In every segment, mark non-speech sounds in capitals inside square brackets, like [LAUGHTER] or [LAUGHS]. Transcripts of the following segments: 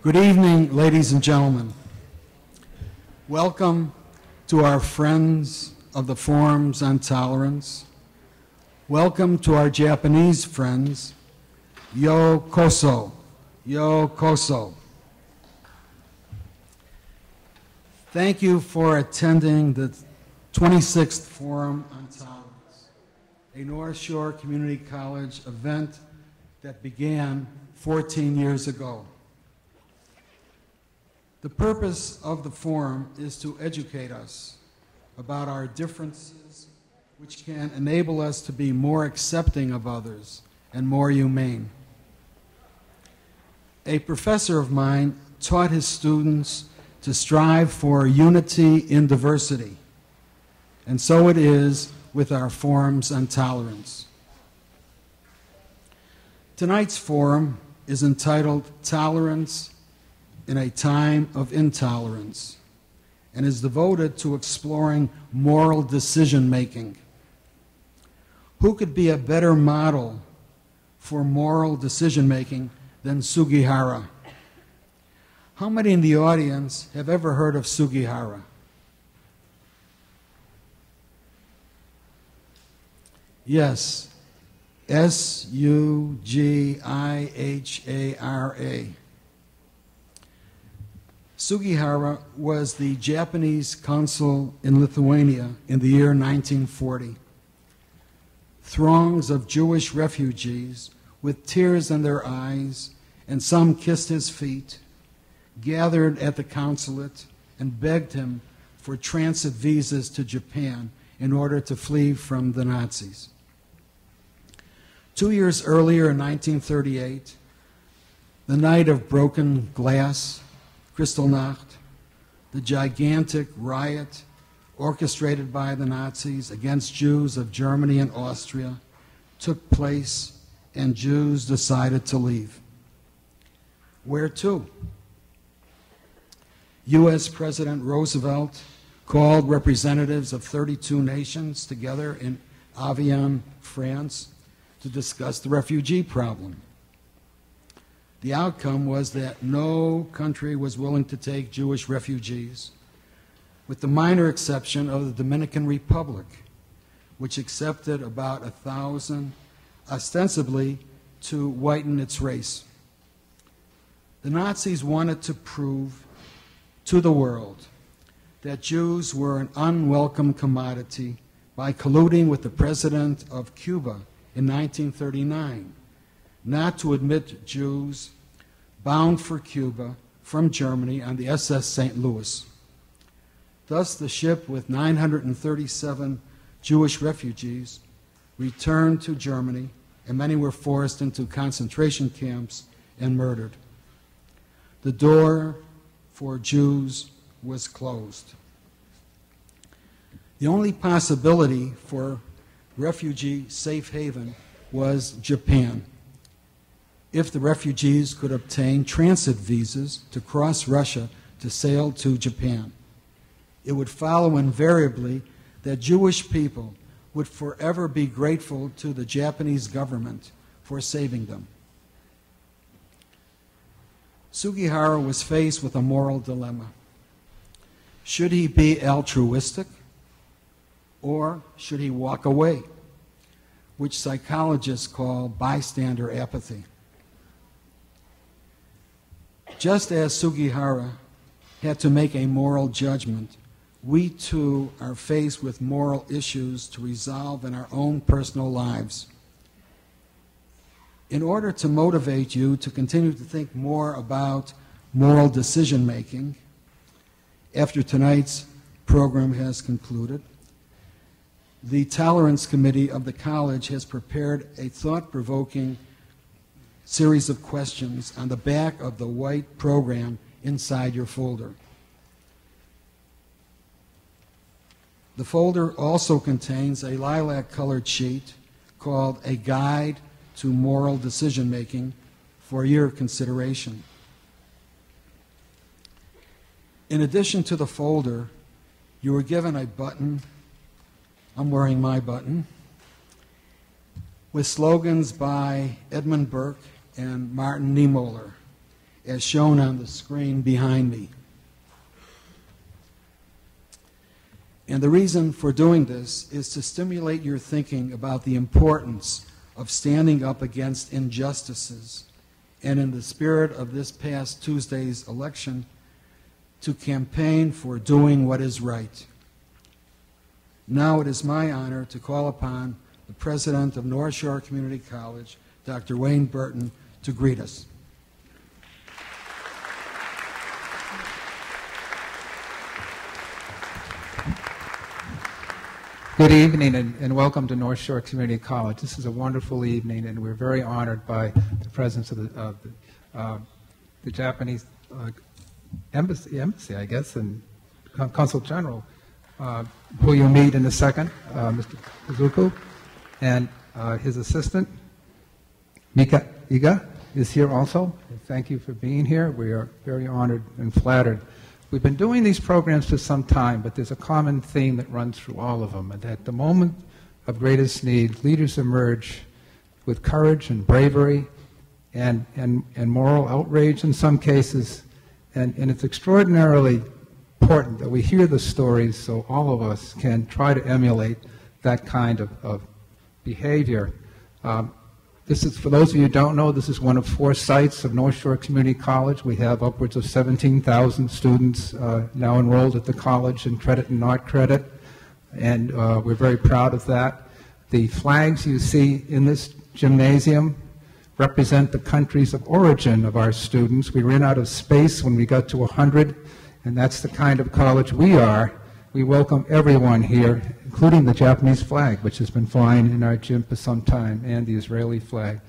Good evening, ladies and gentlemen. Welcome to our friends of the Forums on Tolerance. Welcome to our Japanese friends. Yo koso. Yo koso. Thank you for attending the 26th Forum on Tolerance, a North Shore Community College event that began 14 years ago. The purpose of the forum is to educate us about our differences, which can enable us to be more accepting of others and more humane. A professor of mine taught his students to strive for unity in diversity, and so it is with our forums on tolerance. Tonight's forum is entitled Tolerance in a Time of Intolerance and is devoted to exploring moral decision making. Who could be a better model for moral decision making than Sugihara? How many in the audience have ever heard of Sugihara? Yes, S U G I H A R A. Sugihara was the Japanese consul in Lithuania in the year 1940. Throngs of Jewish refugees, with tears in their eyes, and some kissed his feet, gathered at the consulate and begged him for transit visas to Japan in order to flee from the Nazis. Two years earlier, in 1938, the night of broken glass, Kristallnacht, the gigantic riot orchestrated by the Nazis against Jews of Germany and Austria, took place, and Jews decided to leave. Where to? U.S. President Roosevelt called representatives of 32 nations together in Evian, France, to discuss the refugee problem. The outcome was that no country was willing to take Jewish refugees, with the minor exception of the Dominican Republic, which accepted about a thousand, ostensibly to whiten its race. The Nazis wanted to prove to the world that Jews were an unwelcome commodity by colluding with the president of Cuba in 1939 not to admit Jews bound for Cuba from Germany on the SS St. Louis. Thus, the ship with 937 Jewish refugees returned to Germany, and many were forced into concentration camps and murdered. The door for Jews was closed. The only possibility for refugee safe haven was Japan. If the refugees could obtain transit visas to cross Russia to sail to Japan, it would follow invariably that Jewish people would forever be grateful to the Japanese government for saving them. Sugihara was faced with a moral dilemma. Should he be altruistic or should he walk away, which psychologists call bystander apathy? Just as Sugihara had to make a moral judgment, we too are faced with moral issues to resolve in our own personal lives. In order to motivate you to continue to think more about moral decision making, after tonight's program has concluded, the Tolerance Committee of the college has prepared a thought provoking series of questions on the back of the white program inside your folder. The folder also contains a lilac colored sheet called A Guide to Moral Decision Making for your consideration. In addition to the folder, you were given a button I'm wearing my button, with slogans by Edmund Burke and Martin Niemöller. as shown on the screen behind me. And the reason for doing this is to stimulate your thinking about the importance of standing up against injustices, and in the spirit of this past Tuesday's election, to campaign for doing what is right. Now it is my honor to call upon the president of North Shore Community College, Dr. Wayne Burton, to greet us. Good evening and, and, welcome to North Shore Community College. This is a wonderful evening and we're very honored by the presence of the, of the, uh, the Japanese uh, embassy, embassy, I guess, and Consul General, uh, who you'll meet in a second, uh, Mr. Kazuku, and uh, his assistant, Mika Iga, is here also. Thank you for being here. We are very honored and flattered We've been doing these programs for some time, but there's a common theme that runs through all of them. And at the moment of greatest need, leaders emerge with courage and bravery and, and, and moral outrage in some cases. And, and it's extraordinarily important that we hear the stories so all of us can try to emulate that kind of, of behavior. Um, this is, for those of you who don't know, this is one of four sites of North Shore Community College. We have upwards of 17,000 students uh, now enrolled at the college in credit and not credit, and uh, we're very proud of that. The flags you see in this gymnasium represent the countries of origin of our students. We ran out of space when we got to 100, and that's the kind of college we are. We welcome everyone here, including the Japanese flag, which has been flying in our gym for some time, and the Israeli flag,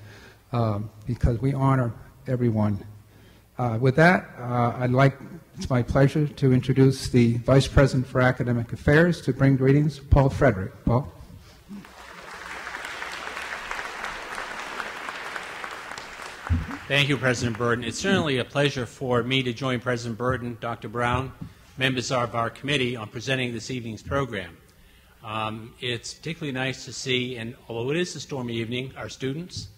um, because we honor everyone. Uh, with that, uh, I'd like, it's my pleasure to introduce the Vice President for Academic Affairs to bring greetings, Paul Frederick. Paul? Thank you, President Burton. It's certainly a pleasure for me to join President Burton, Dr. Brown, members of our committee on presenting this evening's program. Um, it's particularly nice to see, and although it is a stormy evening, our students,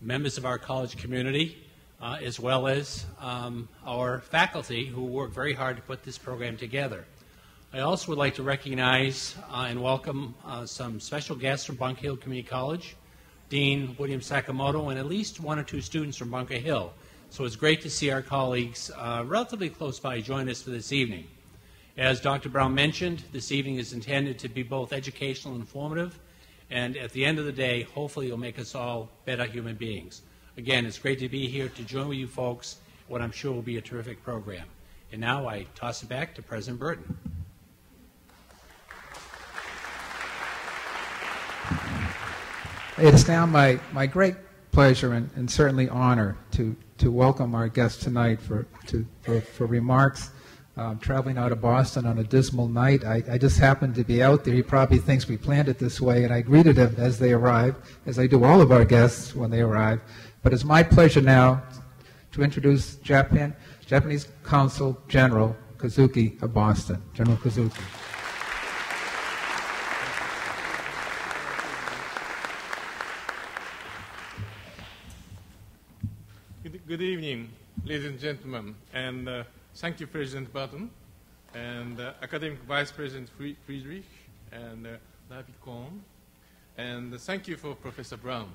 members of our college community, uh, as well as um, our faculty who work very hard to put this program together. I also would like to recognize uh, and welcome uh, some special guests from Bunker Hill Community College, Dean William Sakamoto, and at least one or two students from Bunker Hill. So it's great to see our colleagues uh, relatively close by join us for this evening. As Dr. Brown mentioned, this evening is intended to be both educational and informative, and at the end of the day, hopefully it'll make us all better human beings. Again, it's great to be here to join with you folks what I'm sure will be a terrific program. And now I toss it back to President Burton. It is now my, my great pleasure and, and certainly honor to, to welcome our guest tonight for, to, for, for remarks um, traveling out of Boston on a dismal night. I, I, just happened to be out there. He probably thinks we planned it this way, and I greeted him as they arrived, as I do all of our guests when they arrive. But it's my pleasure now to introduce Japan, Japanese Consul General Kazuki of Boston. General Kazuki. Good evening, ladies and gentlemen, and uh, Thank you, President Burton, and uh, Academic Vice President Friedrich, and uh, Larry Kohn. And thank you for Professor Brown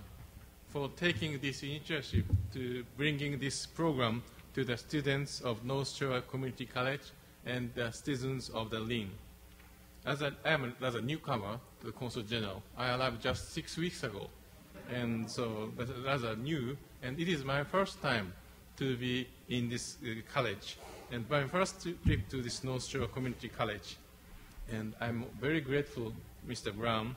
for taking this initiative to bringing this program to the students of North Shore Community College and the citizens of the Lynn. As as a newcomer to the Consul General, I arrived just six weeks ago. And so a new, and it is my first time to be in this uh, college and my first trip to this North Shore Community College. And I'm very grateful, Mr. Brown,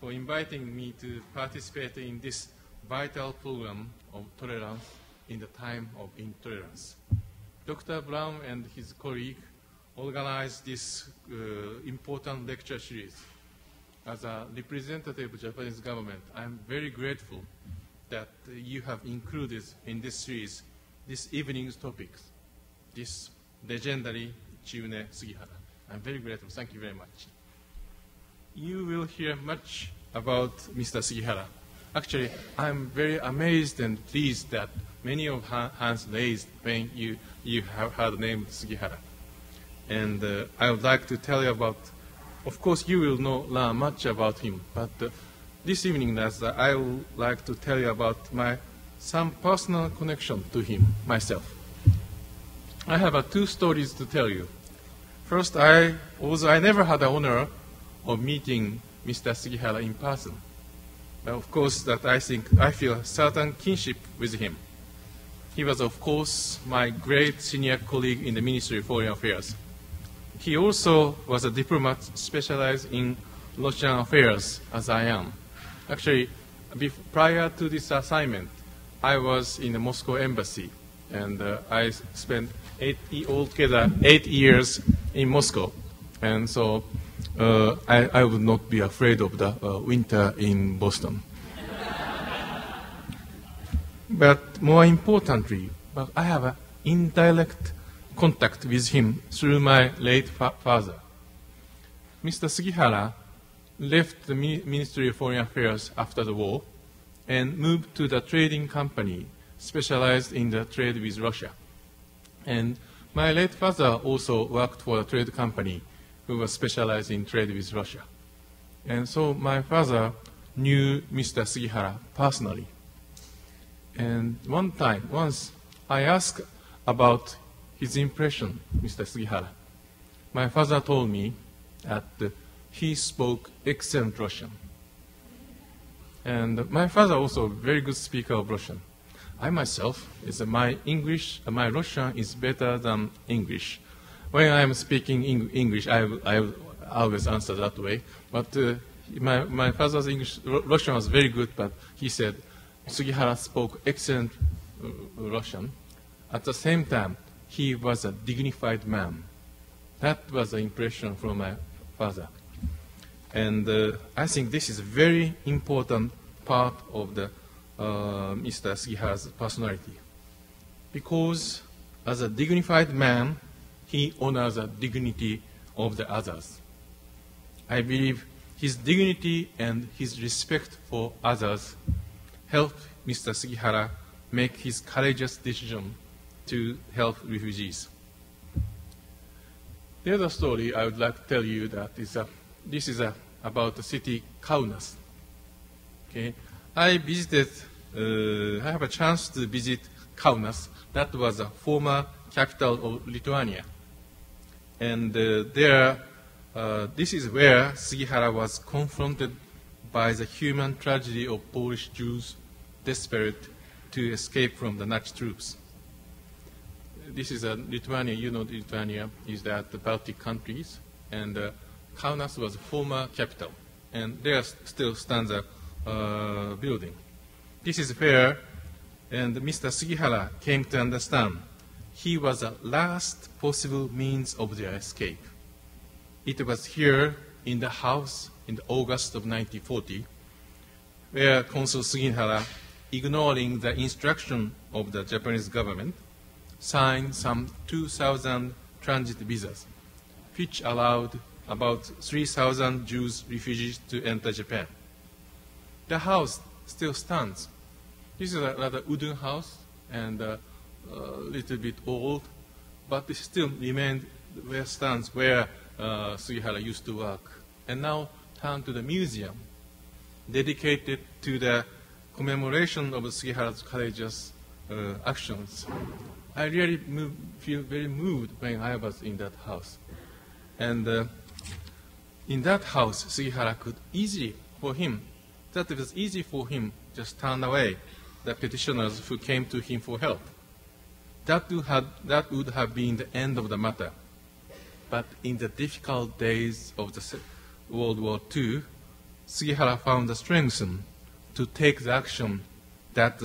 for inviting me to participate in this vital program of tolerance in the time of intolerance. Dr. Brown and his colleague organized this uh, important lecture series. As a representative of the Japanese government, I'm very grateful that you have included in this series this evening's topics this legendary Chiune Sugihara. I'm very grateful. Thank you very much. You will hear much about Mr. Sugihara Actually, I'm very amazed and pleased that many of ha- hands raised when you, you have heard the name Sugihara. And uh, I would like to tell you about, of course, you will know, learn much about him, but uh, this evening, as uh, I would like to tell you about my some personal connection to him myself. I have uh, two stories to tell you. First, I although I never had the honor of meeting Mr. Sugihara in person, but of course that I think I feel a certain kinship with him. He was, of course, my great senior colleague in the Ministry of Foreign Affairs. He also was a diplomat specialized in Russian affairs, as I am. Actually, bef- prior to this assignment, I was in the Moscow embassy, and uh, I spent eight, altogether eight years in Moscow. And so uh, I, I would not be afraid of the uh, winter in Boston. but more importantly, I have an indirect contact with him through my late fa- father. Mr. Sugihara left the Mi- Ministry of Foreign Affairs after the war and moved to the trading company specialized in the trade with Russia. And my late father also worked for a trade company who was specialized in trade with Russia. And so my father knew Mr. Sugihara personally. And one time, once, I asked about his impression, Mr. Sugihara. My father told me that he spoke excellent Russian. And my father also a very good speaker of Russian. I myself is my English, my Russian is better than English. When I am speaking English, I, I always answer that way. But uh, my, my father's English, Russian was very good, but he said Sugihara spoke excellent uh, Russian. At the same time, he was a dignified man. That was the impression from my father. And uh, I think this is a very important part of the uh, Mr. Sugihara's personality. Because as a dignified man, he honors the dignity of the others. I believe his dignity and his respect for others helped Mr. Sugihara make his courageous decision to help refugees. The other story I would like to tell you that is a, this is a, about the city Kaunas. Okay, I visited. Uh, I have a chance to visit Kaunas. That was a former capital of Lithuania, and uh, there, uh, this is where Sugihara was confronted by the human tragedy of Polish Jews desperate to escape from the Nazi troops this is a Lithuania. You know, Lithuania is that the Baltic countries, and uh, Kaunas was former capital, and there still stands a uh, building. This is where, and Mr. Sugihara came to understand he was the last possible means of their escape. It was here in the house in August of 1940, where Consul Sugihara, ignoring the instruction of the Japanese government, signed some 2,000 transit visas, which allowed about 3,000 Jews refugees to enter Japan. The house still stands. This is a rather wooden house and uh, a little bit old, but it still remained where stands where uh, Sugihara used to work, and now turned to the museum dedicated to the commemoration of Sugihara's courageous uh, actions. I really move, feel very moved when I was in that house. And uh, in that house, Sugihara could easily, for him, that it was easy for him just turn away the petitioners who came to him for help. That would, have, that would have been the end of the matter. But in the difficult days of the World War II, Sugihara found the strength to take the action that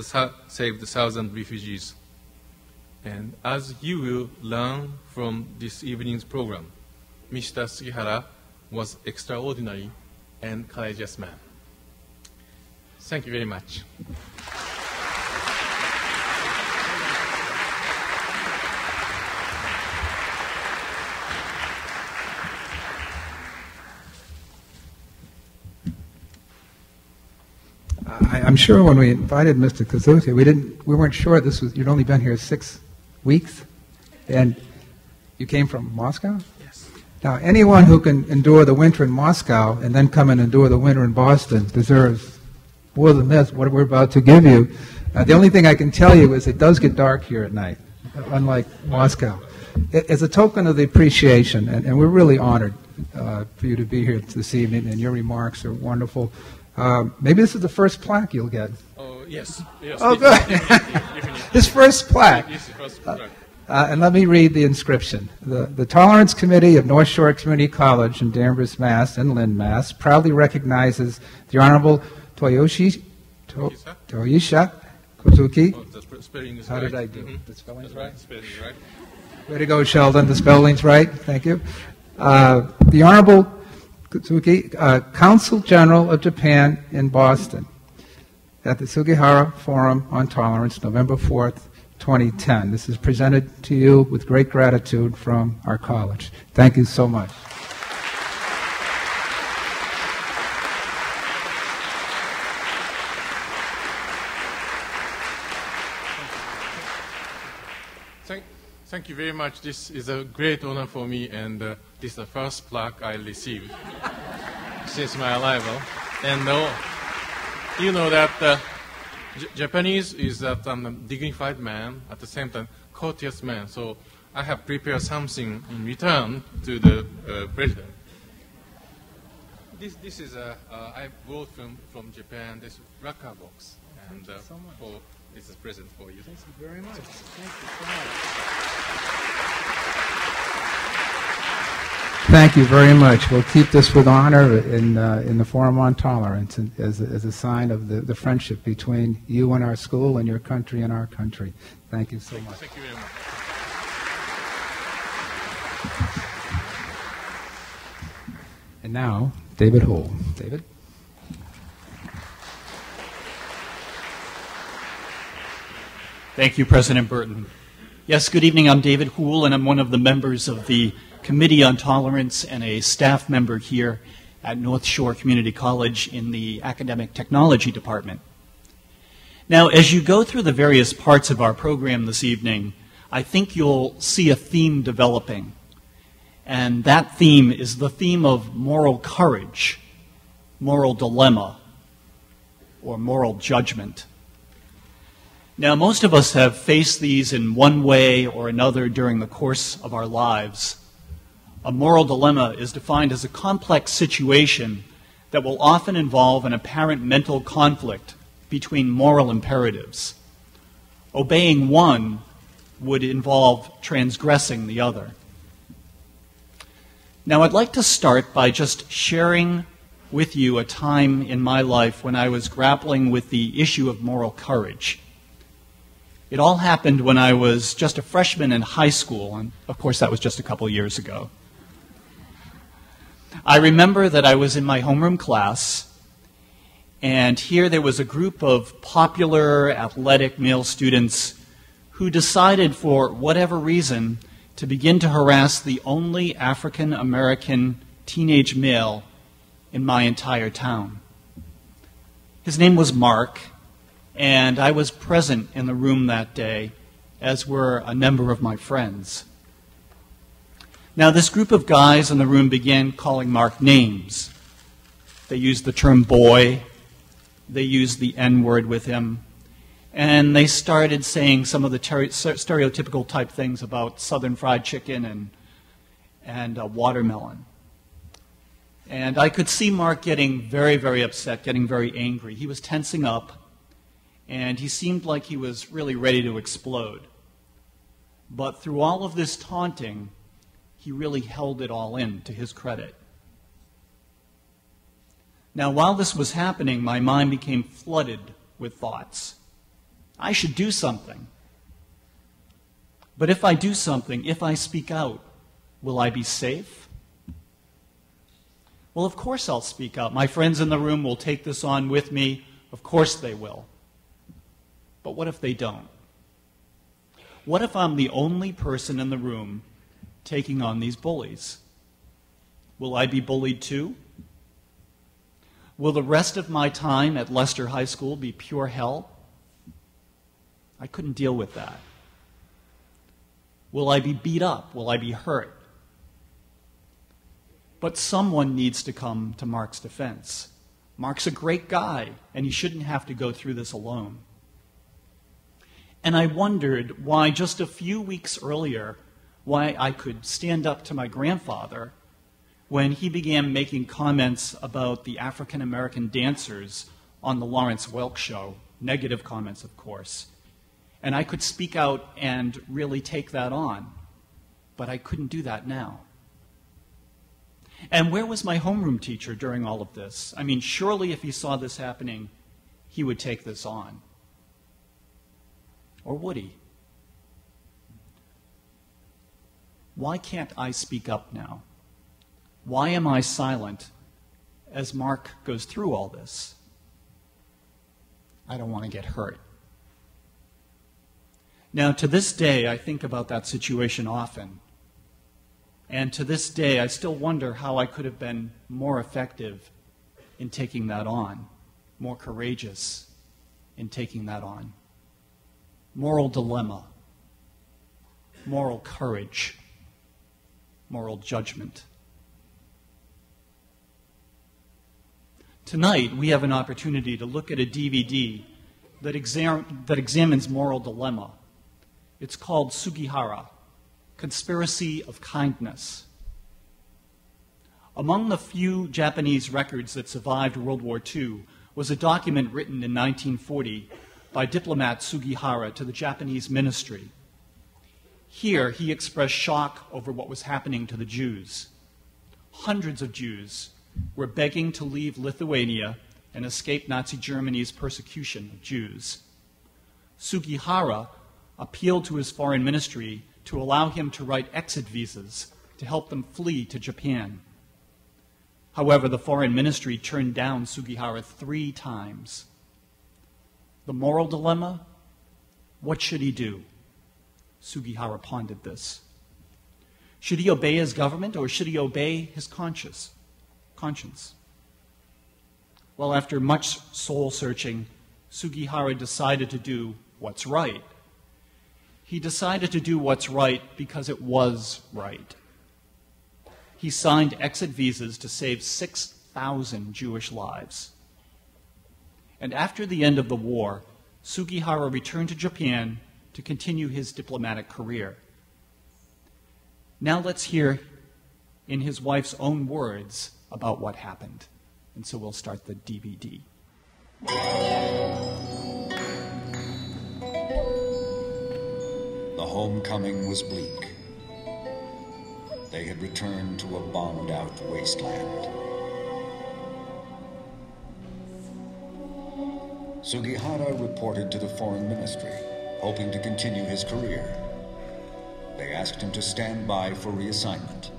saved the thousand refugees. And as you will learn from this evening's program, Mr. Sugihara was extraordinary and courageous man. Thank you very much. I'm sure when we invited Mr. Kazuki, we didn't, we weren't sure this was, you'd only been here six weeks, and you came from Moscow? Yes. Now, anyone who can endure the winter in Moscow and then come and endure the winter in Boston deserves more than this, what we're about to give you. Uh, the only thing I can tell you is it does get dark here at night, unlike Moscow. It, as a token of the appreciation, and, and we're really honored uh, for you to be here this evening, and your remarks are wonderful. Uh, maybe this is the first plaque you'll get. Yes. yes Oh, good. His first plaque. First plaque. Uh, and let me read the inscription. The, the Tolerance Committee of North Shore Community College in Danvers, Mass. and Lynn, Mass. proudly recognizes the Honorable Toyoshi to? Toyisha Kozuki. Oh, the spelling How right. did I do? Mhm. The spelling's That's right? Spelling is right. Way to go, Sheldon. The spelling's right. Thank you. Uh, the Honorable Kozuki, uh, Consul General of Japan in Boston at the Sugihara Forum on Tolerance, November 4th, 2010. This is presented to you with great gratitude from our college. Thank you so much. Thank, thank you very much. This is a great honor for me, and uh, this is the first plaque I received [LAUGHS] since my arrival. And uh, you know that uh, J- Japanese is that um, dignified man, at the same time courteous man. So I have prepared something in return to the uh, president. This, this is a, uh, I brought from, from Japan, this lacquer box. And uh, for, this is present for you. Thank you very much. Thank you very much. We'll keep this with honor in, uh, in the Forum on Tolerance and as, a, as a sign of the, the friendship between you and our school and your country and our country. Thank you so much. Thank you very much. And now, David Hull. David? Thank you, President Burton. Yes, good evening. I'm David Houle, and I'm one of the members of the Committee on Tolerance and a staff member here at North Shore Community College in the Academic Technology Department. Now, as you go through the various parts of our program this evening, I think you'll see a theme developing. And that theme is the theme of moral courage, moral dilemma, or moral judgment. Now, most of us have faced these in one way or another during the course of our lives. A moral dilemma is defined as a complex situation that will often involve an apparent mental conflict between moral imperatives. Obeying one would involve transgressing the other. Now, I'd like to start by just sharing with you a time in my life when I was grappling with the issue of moral courage. It all happened when I was just a freshman in high school, and of course, that was just a couple years ago. I remember that I was in my homeroom class, and here there was a group of popular, athletic male students who decided, for whatever reason, to begin to harass the only African American teenage male in my entire town. His name was Mark, and I was present in the room that day, as were a number of my friends. Now, this group of guys in the room began calling Mark names. They used the term boy, they used the N word with him, and they started saying some of the ter- stereotypical type things about Southern fried chicken and, and uh, watermelon. And I could see Mark getting very, very upset, getting very angry. He was tensing up, and he seemed like he was really ready to explode. But through all of this taunting, he really held it all in to his credit. Now, while this was happening, my mind became flooded with thoughts. I should do something. But if I do something, if I speak out, will I be safe? Well, of course I'll speak out. My friends in the room will take this on with me. Of course they will. But what if they don't? What if I'm the only person in the room taking on these bullies? Will I be bullied too? Will the rest of my time at Leicester High School be pure hell? I couldn't deal with that. Will I be beat up? Will I be hurt? But someone needs to come to Mark's defense. Mark's a great guy, and he shouldn't have to go through this alone. And I wondered why, just a few weeks earlier, why I could stand up to my grandfather when he began making comments about the African American dancers on the Lawrence Welk show, negative comments, of course. And I could speak out and really take that on, but I couldn't do that now. And where was my homeroom teacher during all of this? I mean, surely if he saw this happening, he would take this on. Or would he? Why can't I speak up now? Why am I silent as Mark goes through all this? I don't want to get hurt. Now, to this day, I think about that situation often. And to this day, I still wonder how I could have been more effective in taking that on, more courageous in taking that on. Moral dilemma, moral courage, moral judgment. Tonight, we have an opportunity to look at a DVD that, exam- that examines moral dilemma. It's called Sugihara Conspiracy of Kindness. Among the few Japanese records that survived World War II was a document written in 1940 by diplomat Sugihara to the Japanese ministry. Here, he expressed shock over what was happening to the Jews. Hundreds of Jews were begging to leave Lithuania and escape Nazi Germany's persecution of Jews. Sugihara appealed to his foreign ministry to allow him to write exit visas to help them flee to Japan. However, the foreign ministry turned down Sugihara three times. The moral dilemma what should he do? Sugihara pondered this. Should he obey his government or should he obey his conscience? conscience? Well, after much soul searching, Sugihara decided to do what's right he decided to do what's right because it was right. He signed exit visas to save 6,000 Jewish lives. And after the end of the war, Sugihara returned to Japan to continue his diplomatic career. Now let's hear in his wife's own words about what happened. And so we'll start the DVD. The homecoming was bleak. They had returned to a bombed out wasteland. Sugihara reported to the foreign ministry, hoping to continue his career. They asked him to stand by for reassignment.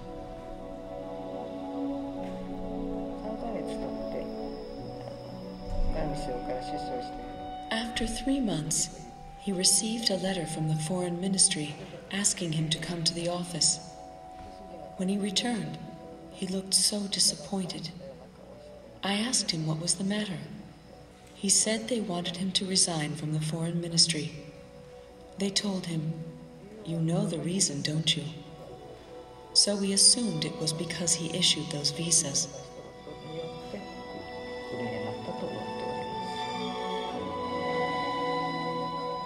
After three months, he received a letter from the foreign ministry asking him to come to the office. When he returned, he looked so disappointed. I asked him what was the matter. He said they wanted him to resign from the foreign ministry. They told him, You know the reason, don't you? So we assumed it was because he issued those visas.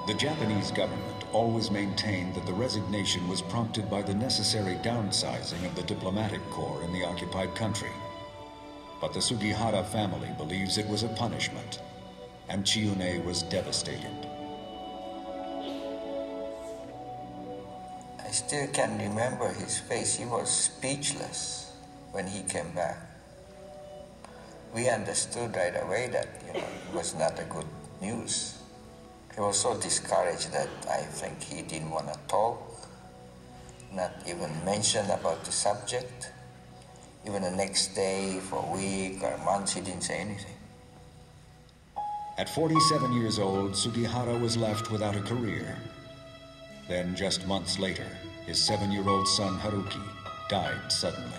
The Japanese government always maintained that the resignation was prompted by the necessary downsizing of the diplomatic corps in the occupied country. But the Sugihara family believes it was a punishment, and Chiune was devastated. Still can remember his face. He was speechless when he came back. We understood right away that you know it was not a good news. He was so discouraged that I think he didn't want to talk, not even mention about the subject. Even the next day, for a week or months, he didn't say anything. At 47 years old, Sugihara was left without a career. Then, just months later, his seven-year-old son Haruki died suddenly.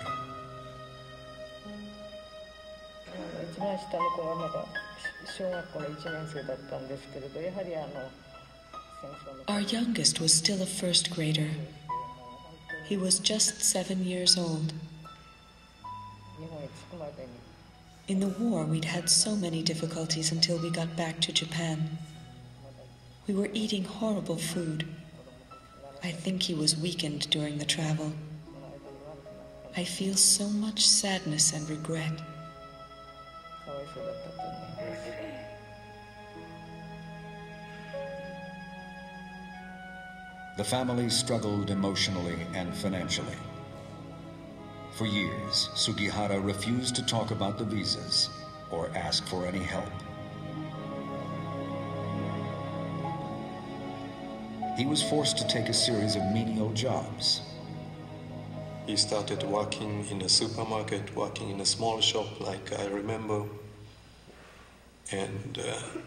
Our youngest was still a first grader. He was just seven years old. In the war, we'd had so many difficulties until we got back to Japan. We were eating horrible food. I think he was weakened during the travel. I feel so much sadness and regret. The family struggled emotionally and financially. For years, Sugihara refused to talk about the visas or ask for any help. He was forced to take a series of menial jobs. He started working in a supermarket, working in a small shop, like I remember. And uh,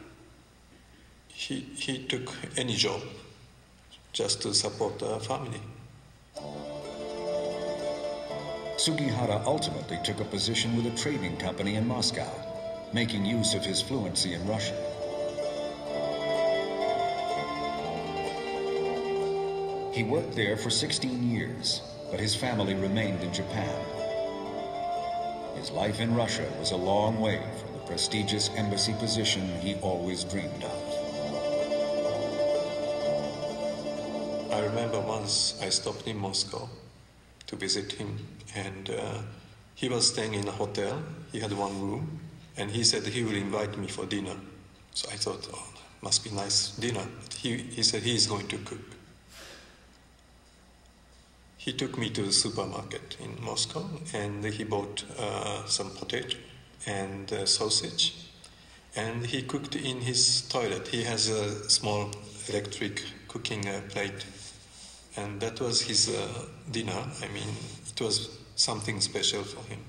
he, he took any job just to support the family. Sugihara ultimately took a position with a trading company in Moscow, making use of his fluency in Russian. He worked there for 16 years, but his family remained in Japan. His life in Russia was a long way from the prestigious embassy position he always dreamed of. I remember once I stopped in Moscow to visit him, and uh, he was staying in a hotel. He had one room, and he said he will invite me for dinner. So I thought, oh, must be nice dinner. But he, he said he is going to cook. He took me to the supermarket in Moscow, and he bought uh, some potato and uh, sausage, and he cooked in his toilet. He has a small electric cooking uh, plate, and that was his uh, dinner. I mean, it was something special for him.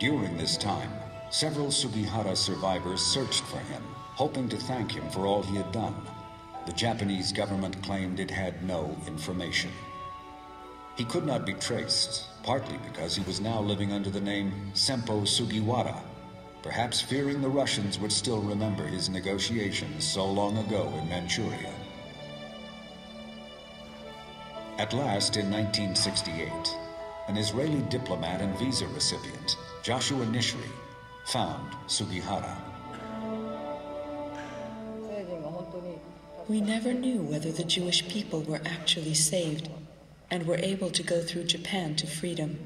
During this time, several Sugihara survivors searched for him, hoping to thank him for all he had done. The Japanese government claimed it had no information. He could not be traced, partly because he was now living under the name Sempo Sugihara, perhaps fearing the Russians would still remember his negotiations so long ago in Manchuria. At last, in 1968, an Israeli diplomat and visa recipient, Joshua Nishri, found Sugihara. We never knew whether the Jewish people were actually saved and were able to go through Japan to freedom.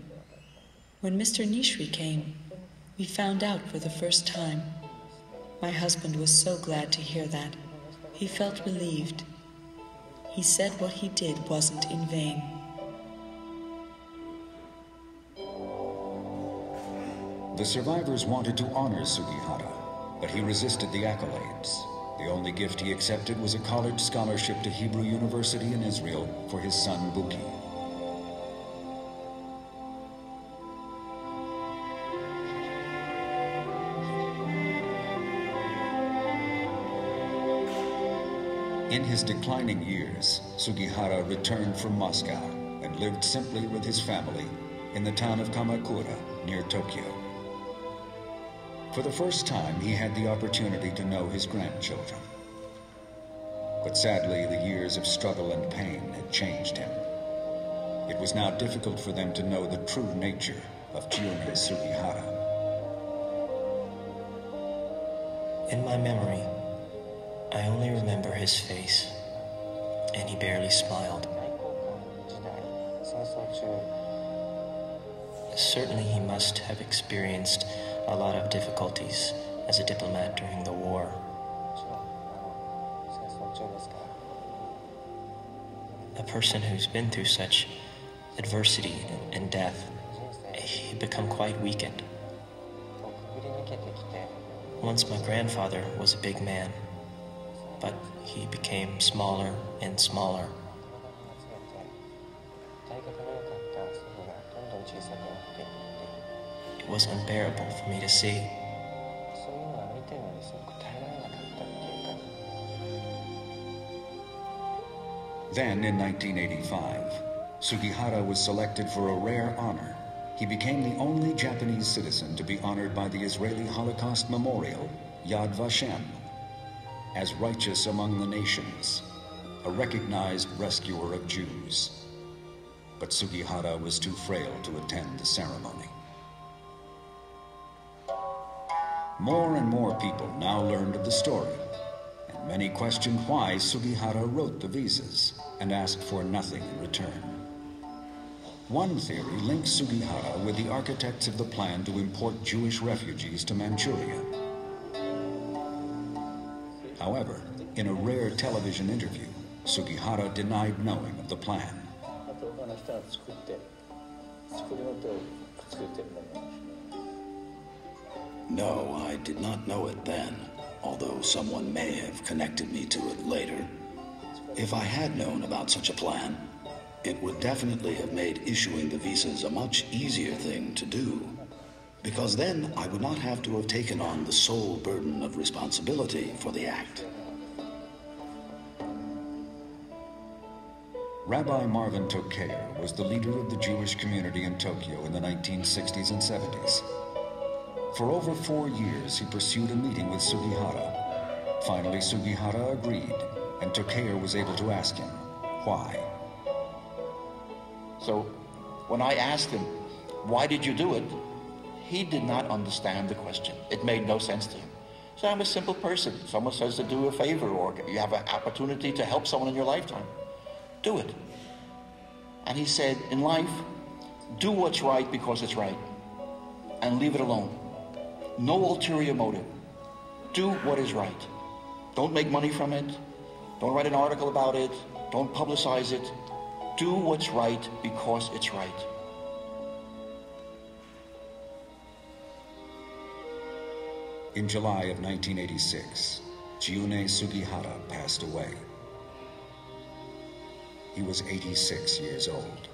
When Mr. Nishri came, we found out for the first time. My husband was so glad to hear that. He felt relieved. He said what he did wasn't in vain. The survivors wanted to honor Sugihara, but he resisted the accolades. The only gift he accepted was a college scholarship to Hebrew University in Israel for his son Buki. In his declining years, Sugihara returned from Moscow and lived simply with his family in the town of Kamakura near Tokyo. For the first time, he had the opportunity to know his grandchildren. But sadly, the years of struggle and pain had changed him. It was now difficult for them to know the true nature of Chiune Sugihara. In my memory, I only remember his face, and he barely smiled. Certainly he must have experienced a lot of difficulties as a diplomat during the war. A person who's been through such adversity and death, he become quite weakened. Once my grandfather was a big man, but he became smaller and smaller. was unbearable for me to see. Then, in 1985, Sugihara was selected for a rare honor. He became the only Japanese citizen to be honored by the Israeli Holocaust Memorial, Yad Vashem, as righteous among the nations, a recognized rescuer of Jews. But Sugihara was too frail to attend the ceremony. More and more people now learned of the story, and many questioned why Sugihara wrote the visas and asked for nothing in return. One theory links Sugihara with the architects of the plan to import Jewish refugees to Manchuria. However, in a rare television interview, Sugihara denied knowing of the plan. No, I did not know it then, although someone may have connected me to it later. If I had known about such a plan, it would definitely have made issuing the visas a much easier thing to do. Because then I would not have to have taken on the sole burden of responsibility for the act. Rabbi Marvin Tokayer was the leader of the Jewish community in Tokyo in the 1960s and 70s. For over four years, he pursued a meeting with Sugihara. Finally, Sugihara agreed, and Tokayer was able to ask him, why? So when I asked him, why did you do it? He did not understand the question. It made no sense to him. So I'm a simple person. Someone says to do a favor or you have an opportunity to help someone in your lifetime. Do it. And he said, in life, do what's right because it's right and leave it alone. No ulterior motive. Do what is right. Don't make money from it. Don't write an article about it. Don't publicize it. Do what's right because it's right. In July of 1986, Chiune Sugihara passed away. He was 86 years old.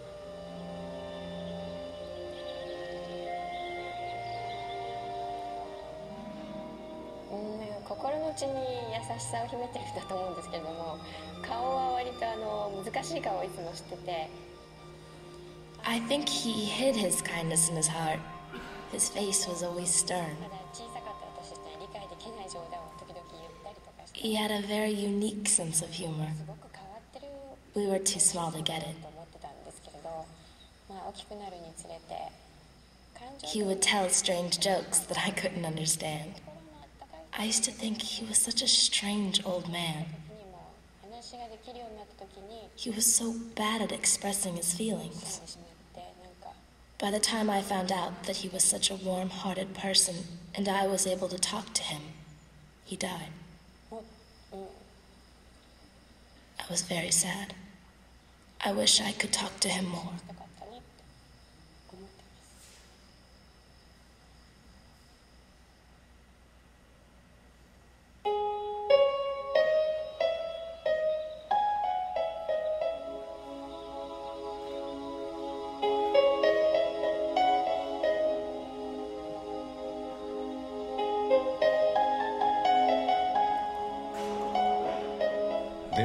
心の内に優しさを秘めてる人だと思うんですけれども顔は割とあの難しい顔をいつもしてて I think he hid his kindness in his heart. His face was always stern. まだ小さかった私たちには理解できない冗談を時々言ったりとかして He had a very unique sense of humor. すごく変わってる We were too small to get it. と思ってたんですけれどまあ大きくなるにつれて感情 He would tell strange jokes that I couldn't understand. I used to think he was such a strange old man. He was so bad at expressing his feelings. By the time I found out that he was such a warm hearted person and I was able to talk to him, he died. I was very sad. I wish I could talk to him more.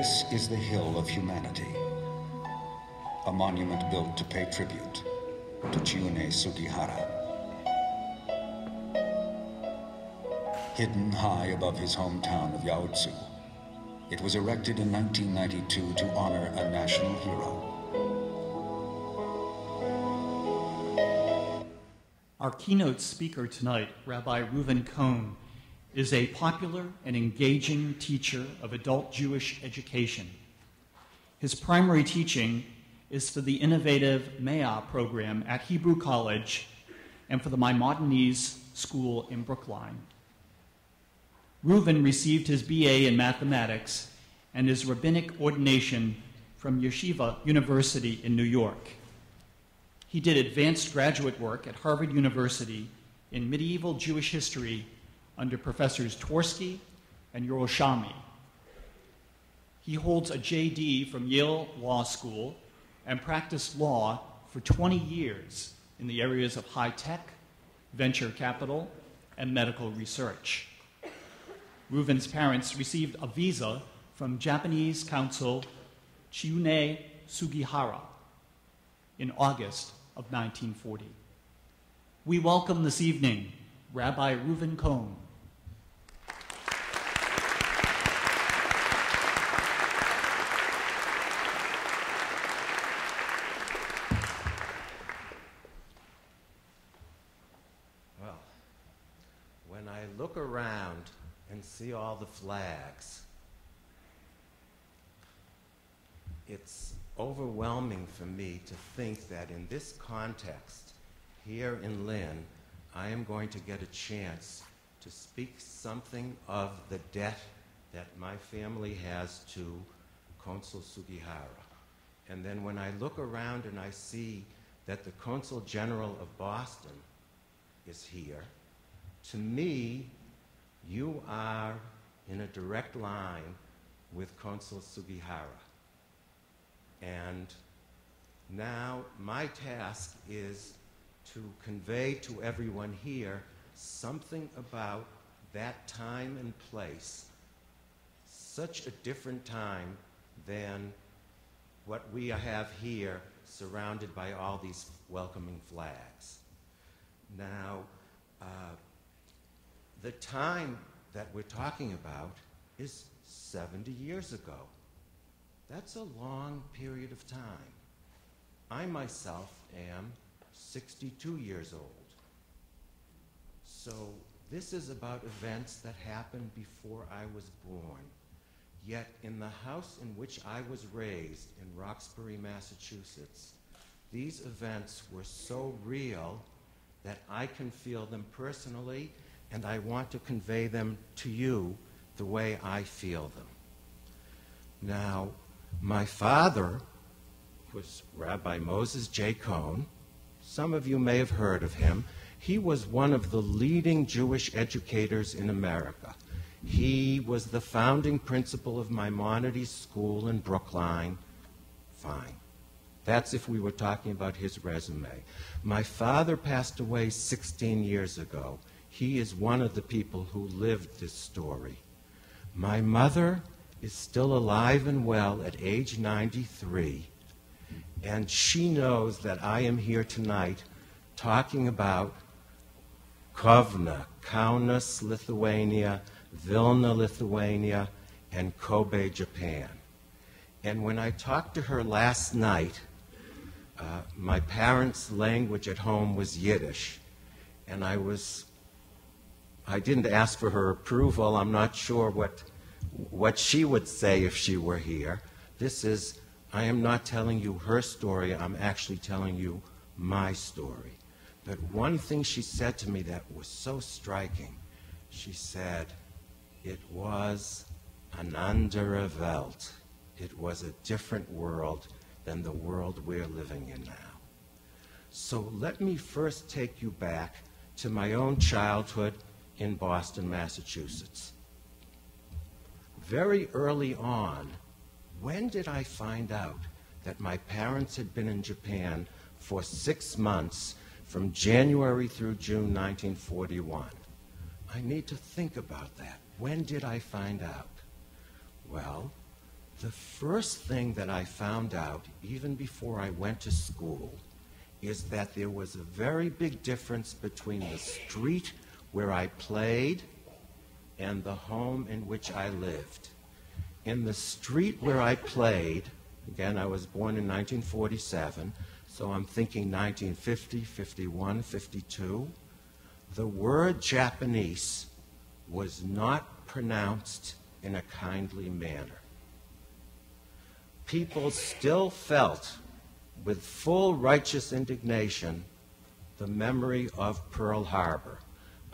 This is the Hill of Humanity, a monument built to pay tribute to Chiune Sugihara. Hidden high above his hometown of Yaotsu, it was erected in 1992 to honor a national hero. Our keynote speaker tonight, Rabbi Reuven Cohn, is a popular and engaging teacher of adult Jewish education. His primary teaching is for the innovative Me'ah program at Hebrew College and for the Maimonides School in Brookline. Reuven received his BA in mathematics and his rabbinic ordination from Yeshiva University in New York. He did advanced graduate work at Harvard University in medieval Jewish history under Professors Twersky and Yerushalmi. He holds a JD from Yale Law School and practiced law for 20 years in the areas of high tech, venture capital, and medical research. Reuven's parents received a visa from Japanese consul Chiune Sugihara in August of 1940. We welcome this evening Rabbi Reuven Cohn. Well, when I look around and see all the flags, it's overwhelming for me to think that in this context, here in Lynn, I am going to get a chance to speak something of the debt that my family has to Consul Sugihara. And then when I look around and I see that the Consul General of Boston is here, to me, you are in a direct line with Consul Sugihara. And now my task is to convey to everyone here something about that time and place, such a different time than what we have here, surrounded by all these welcoming flags. Now, uh, the time that we're talking about is 70 years ago. That's a long period of time. I myself am 62 years old. So this is about events that happened before I was born. Yet in the house in which I was raised in Roxbury, Massachusetts, these events were so real that I can feel them personally and I want to convey them to you the way I feel them. Now, my father was Rabbi Moses J. Cohn. Some of you may have heard of him. He was one of the leading Jewish educators in America. He was the founding principal of Maimonides School in Brookline. Fine. That's if we were talking about his resume. My father passed away 16 years ago. He is one of the people who lived this story. My mother is still alive and well at age 93, and she knows that I am here tonight talking about Kovna, Kaunas, Lithuania, Vilna, Lithuania, and Kobe, Japan. And when I talked to her last night, uh, my parents' language at home was Yiddish, and I was, I didn't ask for her approval. I'm not sure what, what she would say if she were here. This is, I am not telling you her story, I'm actually telling you my story. But one thing she said to me that was so striking, she said, it was an andere. It was a different world than the world we're living in now. So let me first take you back to my own childhood in Boston, Massachusetts. Very early on, when did I find out that my parents had been in Japan for six months from January through June 1941? I need to think about that. When did I find out? Well, the first thing that I found out, even before I went to school, is that there was a very big difference between the street where I played and the home in which I lived. In the street where I played, again, I was born in 1947, so I'm thinking 1950, 51, 52, the word Japanese was not pronounced in a kindly manner people still felt with full righteous indignation the memory of Pearl Harbor.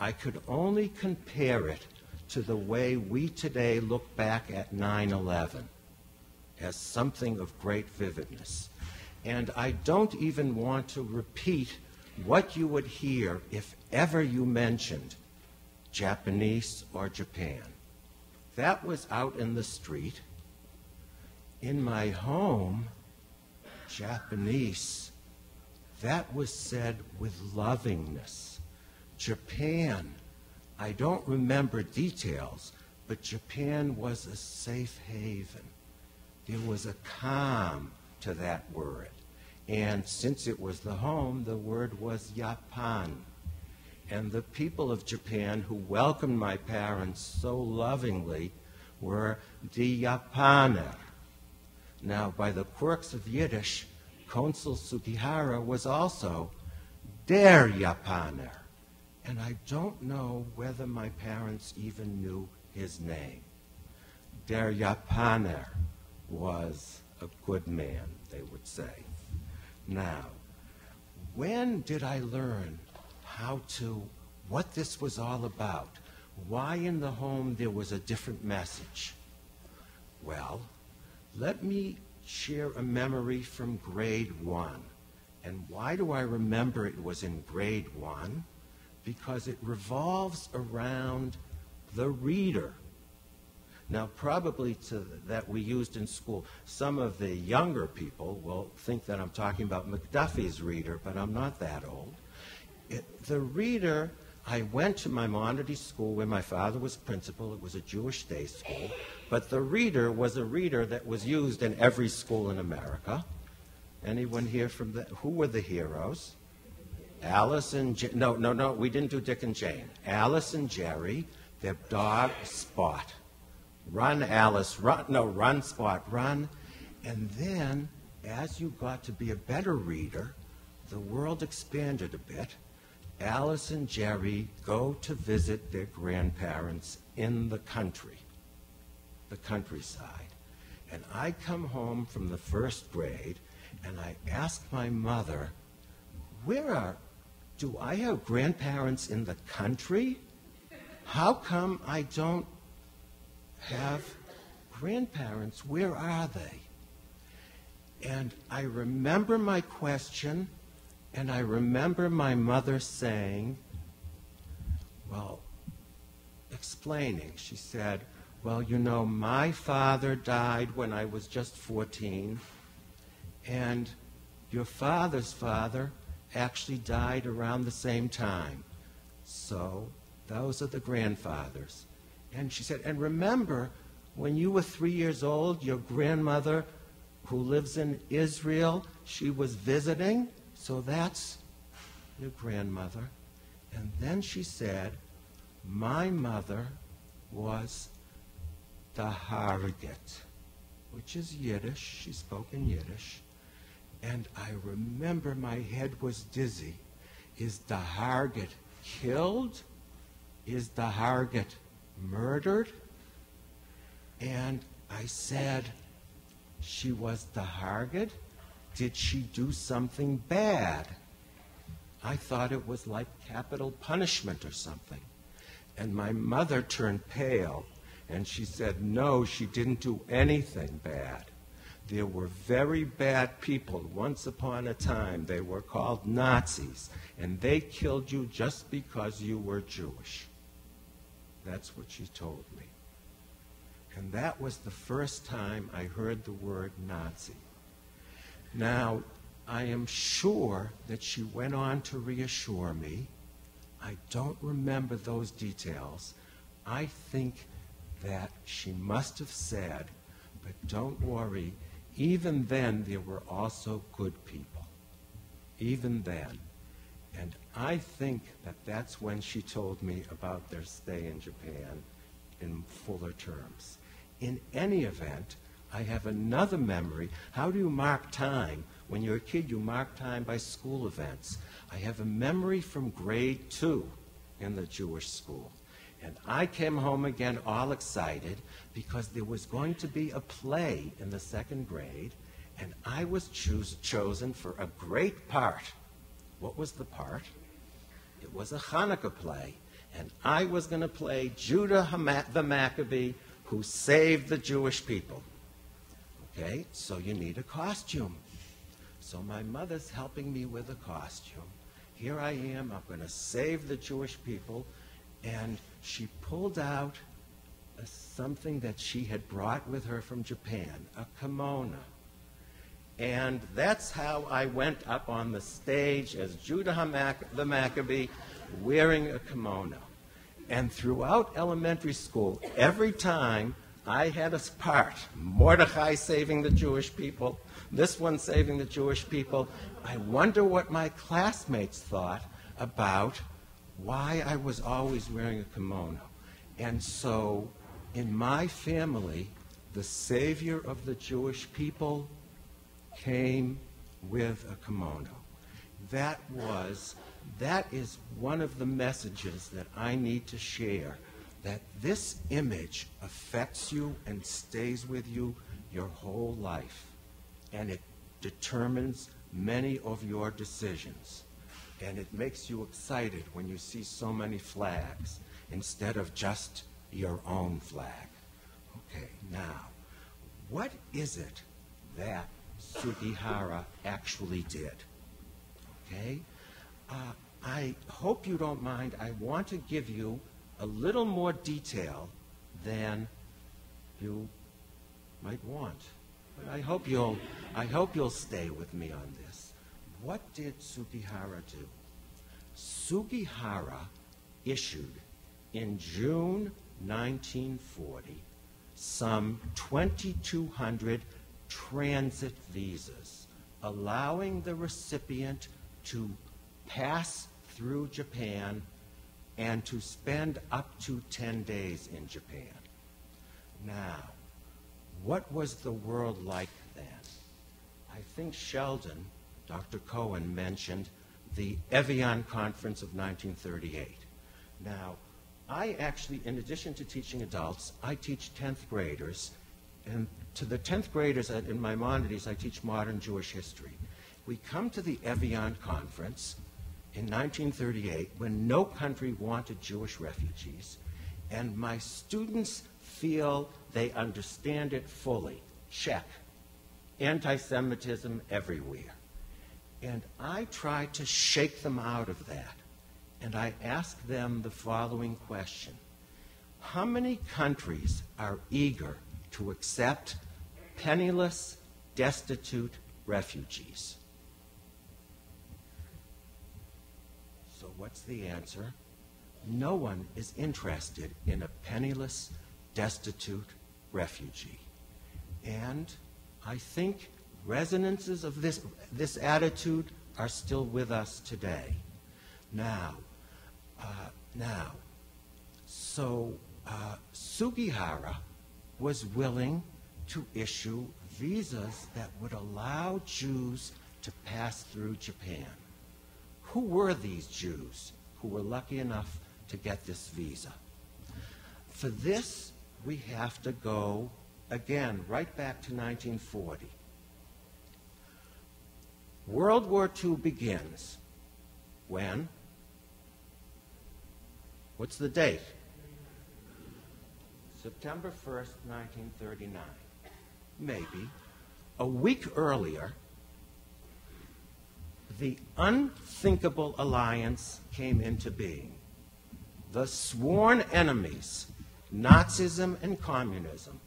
I could only compare it to the way we today look back at 9 11 as something of great vividness. And I don't even want to repeat what you would hear if ever you mentioned Japanese or Japan. That was out in the street in my home, Japanese, that was said with lovingness. Japan, I don't remember details, but Japan was a safe haven. There was a calm to that word. And since it was the home, the word was Japan. And the people of Japan who welcomed my parents so lovingly were the Japaner. Now, by the quirks of Yiddish, Consul Sugihara was also der Japaner. And I don't know whether my parents even knew his name. Der Japaner was a good man, they would say. Now, when did I learn how to, what this was all about? Why in the home there was a different message? Well, let me share a memory from grade one. And why do I remember it was in grade one? Because it revolves around the reader. Now, probably to, that we used in school, some of the younger people will think that I'm talking about McGuffey's reader, but I'm not that old. It, the reader, I went to Maimonides school where my father was principal. It was a Jewish day school. But the reader was a reader that was used in every school in America. Anyone here from the, who were the heroes? Alice and, Je- no, no, no, we didn't do Dick and Jane. Alice and Jerry, their dog Spot. Run, Alice, run, no, run, Spot, run. And then, as you got to be a better reader, the world expanded a bit. Alice and Jerry go to visit their grandparents in the country, the countryside. And I come home from the first grade and I ask my mother, where are, do I have grandparents in the country? How come I don't have grandparents. Where are they? And I remember my question, and I remember my mother saying, well, explaining. She said, well, you know, my father died when I was just 14, and your father's father actually died around the same time. So those are the grandfathers. And she said, and remember, when you were three years old, your grandmother, who lives in Israel, she was visiting. So that's your grandmother. And then she said, my mother was the Harrogate, which is Yiddish. She spoke in Yiddish. And I remember my head was dizzy. Is the Harrogate killed? Is the Harrogate murdered. And I said, she was the Harrogate? Did she do something bad? I thought it was like capital punishment or something. And my mother turned pale and she said, No, she didn't do anything bad. There were very bad people once upon a time. They were called Nazis, and they killed you just because you were Jewish. That's what she told me. And that was the first time I heard the word Nazi. Now, I am sure that she went on to reassure me. I don't remember those details. I think that she must have said, but don't worry, even then there were also good people. Even then. And I think that that's when she told me about their stay in Japan in fuller terms. In any event, I have another memory. How do you mark time? When you're a kid, you mark time by school events. I have a memory from grade two in the Jewish school. And I came home again all excited because there was going to be a play in the second grade, and I was chosen for a great part. What was the part? It was a Hanukkah play. And I was going to play Judah the Maccabee who saved the Jewish people. Okay, so you need a costume. So my mother's helping me with a costume. Here I am, I'm going to save the Jewish people. And she pulled out a, something that she had brought with her from Japan, a kimono. And that's how I went up on the stage as Judah the Maccabee wearing a kimono. And throughout elementary school, every time I had a part, Mordecai saving the Jewish people, this one saving the Jewish people, I wonder what my classmates thought about why I was always wearing a kimono. And so, in my family, the savior of the Jewish people came with a kimono. That was, that is one of the messages that I need to share. That this image affects you and stays with you your whole life. And it determines many of your decisions. And it makes you excited when you see so many flags instead of just your own flag. Okay, now, what is it that Sugihara actually did? Okay? Uh, I hope you don't mind. I want to give you a little more detail than you might want. But I hope you'll, I hope you'll stay with me on this. What did Sugihara do? Sugihara issued in June 1940 some 2,200 transit visas, allowing the recipient to pass through Japan and to spend up to 10 days in Japan. Now, what was the world like then? I think Sheldon, Dr. Cohen, mentioned the Evian Conference of 1938. Now, I actually, in addition to teaching adults, I teach 10th graders, and to the 10th graders uh, in Maimonides, I teach modern Jewish history. We come to the Evian Conference in 1938 when no country wanted Jewish refugees, and my students feel they understand it fully. Check. Anti Semitism everywhere. And I try to shake them out of that. And I ask them the following question How many countries are eager to accept penniless, destitute refugees? So, what's the answer? No one is interested in a penniless, destitute refugee. And I think resonances of this, this attitude are still with us today. Now, uh, now, so uh, Sugihara was willing to issue visas that would allow Jews to pass through Japan. Who were these Jews who were lucky enough to get this visa? For this, we have to go again right back to 1940. World War II begins when? What's the date? September 1st, 1939. Maybe. A week earlier, the unthinkable alliance came into being. The sworn enemies Nazism and communism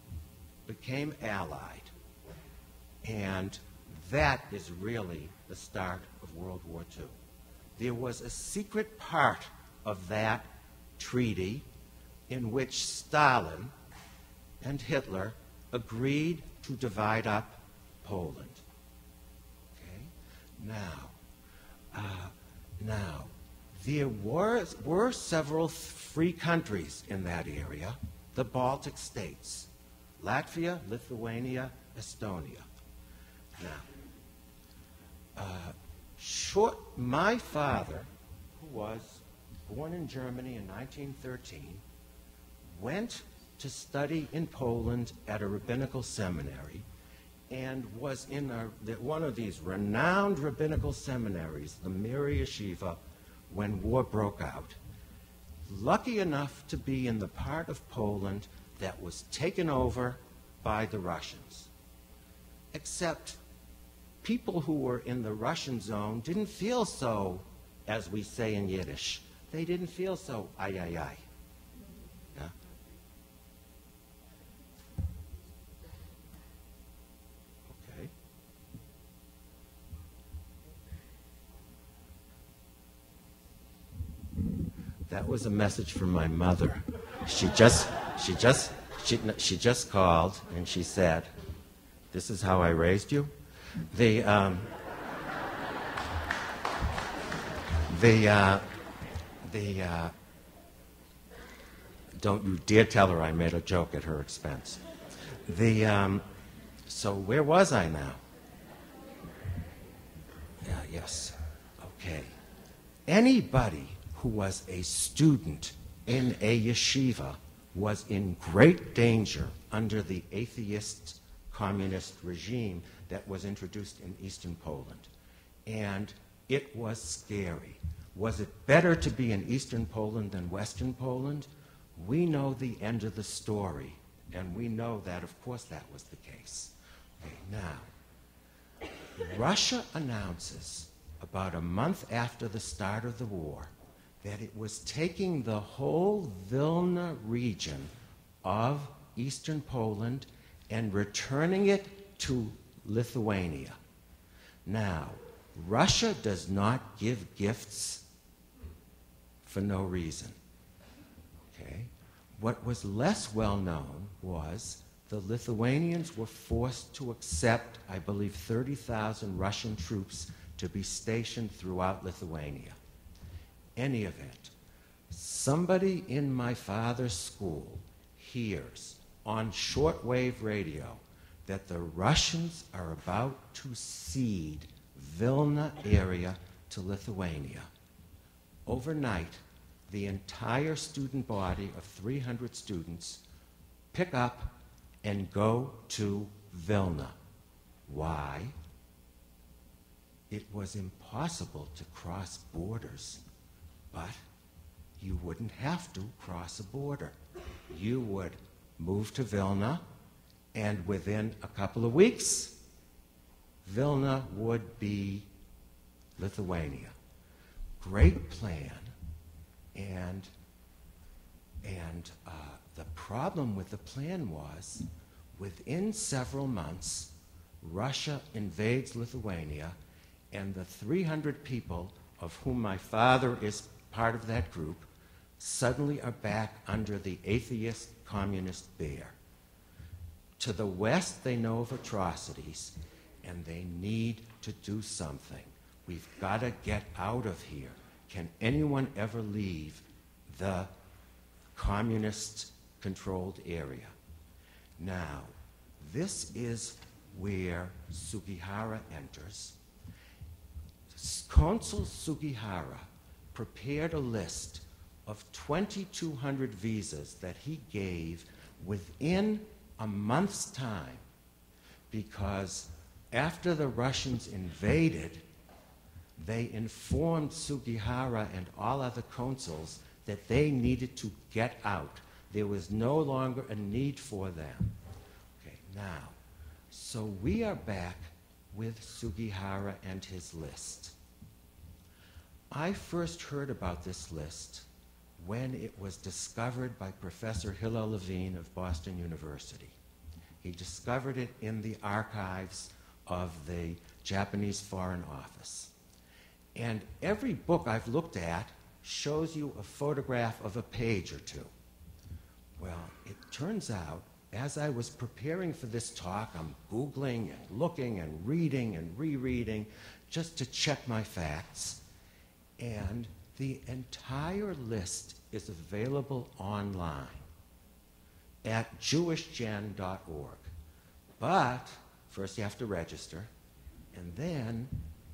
became allied. And that is really the start of World War II. There was a secret part of that treaty in which Stalin and Hitler agreed to divide up Poland. Okay? Now, uh, now, there were, were several free countries in that area, the Baltic states, Latvia, Lithuania, Estonia. Now, short, my father, who was born in Germany in 1913, went to study in Poland at a rabbinical seminary and was in a, one of these renowned rabbinical seminaries, the Mir Yeshiva, when war broke out. Lucky enough to be in the part of Poland that was taken over by the Russians. Except people who were in the Russian zone didn't feel so, as we say in Yiddish, they didn't feel so ay ay ay. Yeah? Okay. That was a message from my mother. She just, she just, she, she just called and she said, "This is how I raised you." The um, the uh, the, uh, don't you dare tell her I made a joke at her expense. The, um, so where was I now? Yeah, yes. Okay. Anybody who was a student in a yeshiva was in great danger under the atheist communist regime that was introduced in eastern Poland. And it was scary. Was it better to be in eastern Poland than western Poland? We know the end of the story, and we know that, of course, that was the case. Okay, now, Russia announces about a month after the start of the war that it was taking the whole Vilna region of eastern Poland and returning it to Lithuania. Now, Russia does not give gifts for no reason. Okay? What was less well known was the Lithuanians were forced to accept, I believe, 30,000 Russian troops to be stationed throughout Lithuania. Any event, somebody in my father's school hears on shortwave radio that the Russians are about to cede Vilna area to Lithuania. Overnight, the entire student body of 300 students pick up and go to Vilna. Why? It was impossible to cross borders, but you wouldn't have to cross a border. You would move to Vilna, and within a couple of weeks, Vilna would be Lithuania. Great plan, and and uh, the problem with the plan was, within several months, Russia invades Lithuania, and the 300 people of whom my father is part of that group suddenly are back under the atheist communist bear. To the west, they know of atrocities, and they need to do something. We've got to get out of here. Can anyone ever leave the communist controlled area? Now, this is where Sugihara enters. Consul Sugihara prepared a list of 2,200 visas that he gave within a month's time because after the Russians invaded, they informed Sugihara and all other consuls that they needed to get out. There was no longer a need for them. Okay, now, so we are back with Sugihara and his list. I first heard about this list when it was discovered by Professor Hillel Levine of Boston University. He discovered it in the archives of the Japanese Foreign Office. And every book I've looked at shows you a photograph of a page or two. Well, it turns out, as I was preparing for this talk, I'm Googling and looking and reading and rereading just to check my facts. And the entire list is available online at jewishgen.org. But first you have to register, and then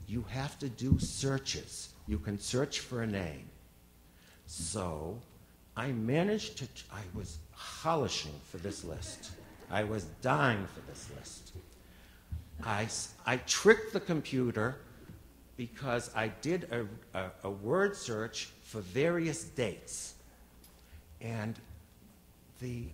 you have to do searches. You can search for a name. So I managed to, I was holishing for this list. I was dying for this list. I, I tricked the computer because I did a, a, a word search for various dates. And the,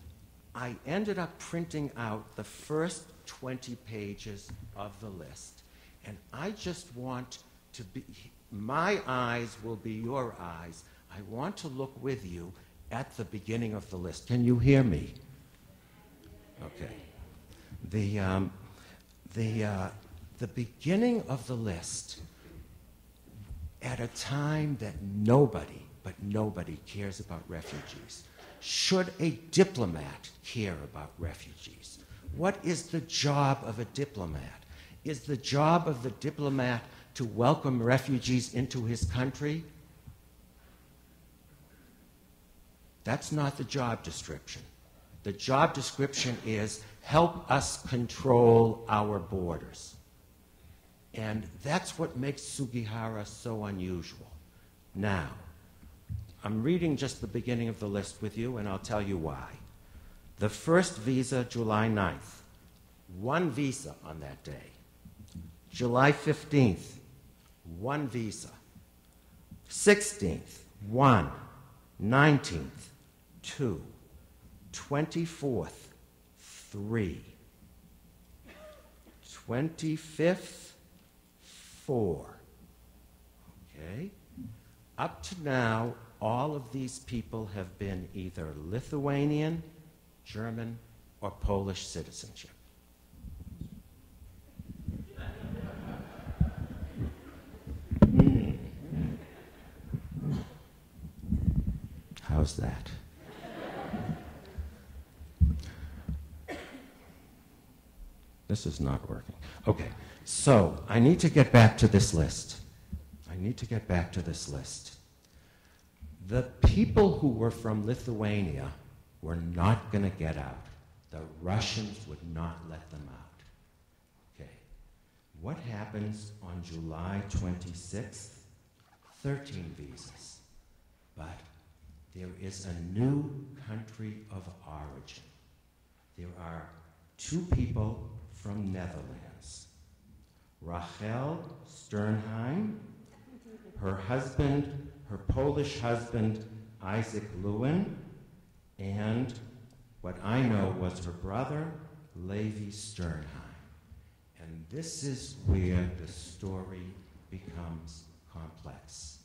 I ended up printing out the first 20 pages of the list. And I just want to be, my eyes will be your eyes. I want to look with you at the beginning of the list. Can you hear me? Okay. The, um, the, uh, the beginning of the list at a time that nobody, but nobody cares about refugees. Should a diplomat care about refugees? What is the job of a diplomat? Is the job of the diplomat to welcome refugees into his country? That's not the job description. The job description is help us control our borders. And that's what makes Sugihara so unusual. Now, I'm reading just the beginning of the list with you, and I'll tell you why. The first visa, July 9th. One visa on that day. July 15th, one visa. 16th, one. 19th, two. 24th, three. 25th, four. Okay? Up to now, all of these people have been either Lithuanian, German, or Polish citizenship. Hmm. How's that? This is not working. Okay, so I need to get back to this list. I need to get back to this list. The people who were from Lithuania were not going to get out. The Russians would not let them out. Okay. What happens on July 26th? 13 visas. But there is a new country of origin. There are two people from Netherlands. Rachel Sternheim, her husband, her Polish husband, Isaac Lewin, and what I know was her brother, Levi Sternheim. And this is where the story becomes complex.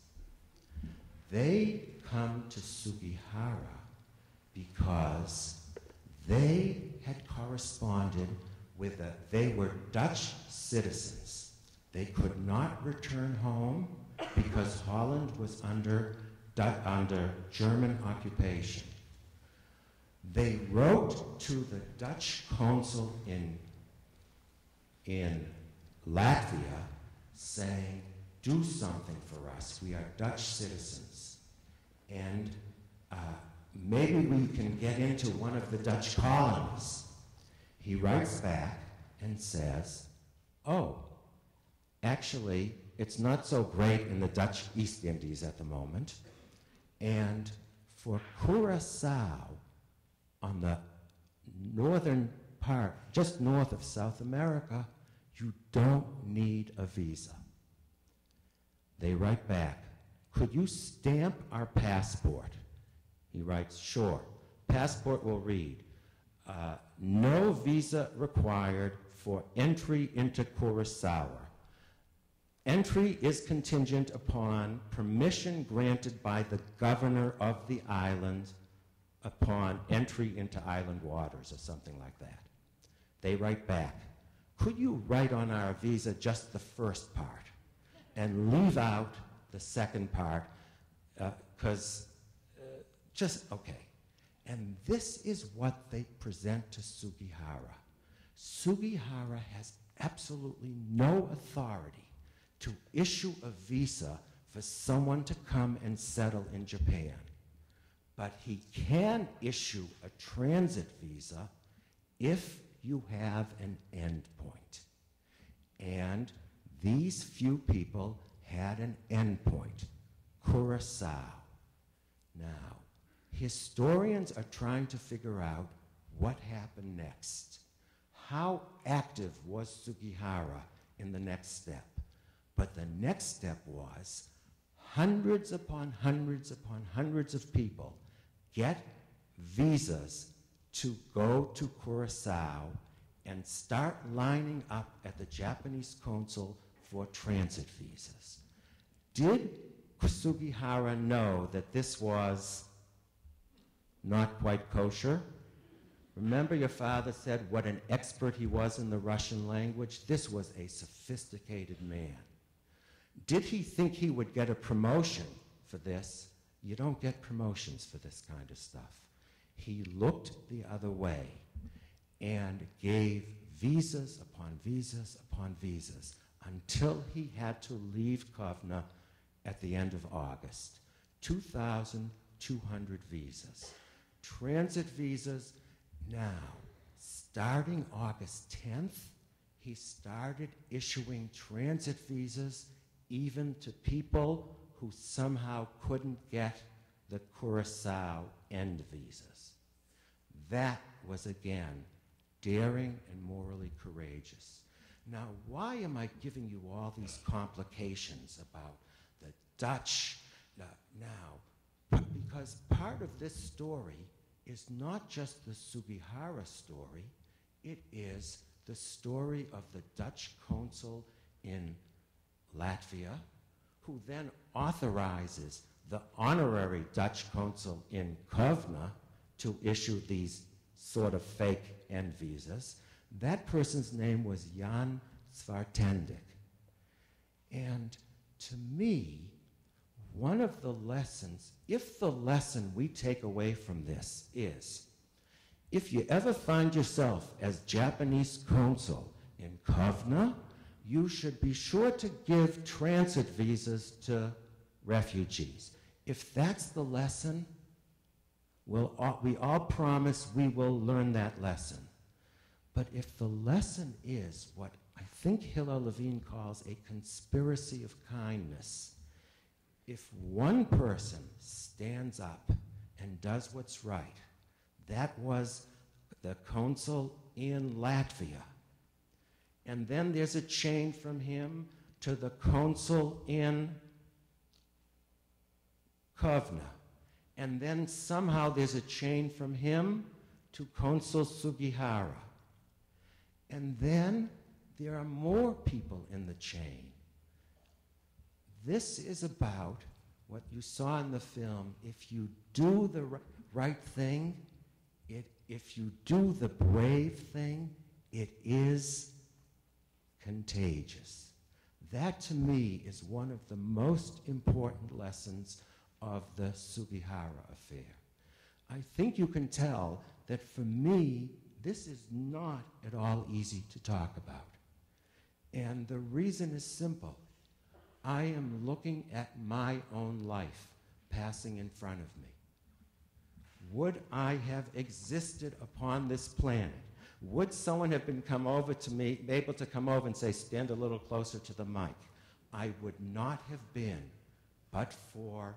They come to Sugihara because they had corresponded with a, they were Dutch citizens. They could not return home because Holland was under, under German occupation. They wrote to the Dutch consul in, in Latvia saying, do something for us. We are Dutch citizens. And uh, maybe we can get into one of the Dutch colonies. He writes back and says, Oh, actually, it's not so great in the Dutch East Indies at the moment. And for Curacao, on the northern part, just north of South America, you don't need a visa. They write back, Could you stamp our passport? He writes, Sure. Passport will read, uh, no visa required for entry into Curacao. Entry is contingent upon permission granted by the governor of the island upon entry into island waters or something like that. They write back, could you write on our visa just the first part and leave out the second part because uh, uh, just, okay. And this is what they present to Sugihara. Sugihara has absolutely no authority to issue a visa for someone to come and settle in Japan. But he can issue a transit visa if you have an endpoint. And these few people had an endpoint, Curacao. Now, historians are trying to figure out what happened next. How active was Sugihara in the next step? But the next step was hundreds upon hundreds upon hundreds of people get visas to go to Curacao and start lining up at the Japanese consul for transit visas. Did Sugihara know that this was not quite kosher? Remember, your father said what an expert he was in the Russian language? This was a sophisticated man. Did he think he would get a promotion for this? You don't get promotions for this kind of stuff. He looked the other way and gave visas upon visas upon visas until he had to leave Kovna at the end of August. 2,200 visas. Transit visas, now, starting August 10th, he started issuing transit visas even to people who somehow couldn't get the Curacao end visas. That was again daring and morally courageous. Now, why am I giving you all these complications about the Dutch now? Because part of this story is not just the Sugihara story, it is the story of the Dutch consul in Latvia, who then authorizes the honorary Dutch consul in Kovna to issue these sort of fake end visas. That person's name was Jan Zwartendijk. And to me, one of the lessons, if the lesson we take away from this is, if you ever find yourself as Japanese consul in Kovna, you should be sure to give transit visas to refugees. If that's the lesson, we'll all, we all promise we will learn that lesson. But if the lesson is what I think Hillel Levine calls a conspiracy of kindness, if one person stands up and does what's right, that was the consul in Latvia. And then there's a chain from him to the consul in Kovna. And then somehow there's a chain from him to Consul Sugihara. And then there are more people in the chain. This is about what you saw in the film. If you do the right thing, it, if you do the brave thing, it is contagious. That to me is one of the most important lessons of the Sugihara affair. I think you can tell that for me, this is not at all easy to talk about. And the reason is simple. I am looking at my own life passing in front of me. Would I have existed upon this planet? Would someone have been come over to me, able to come over and say, stand a little closer to the mic? I would not have been, but for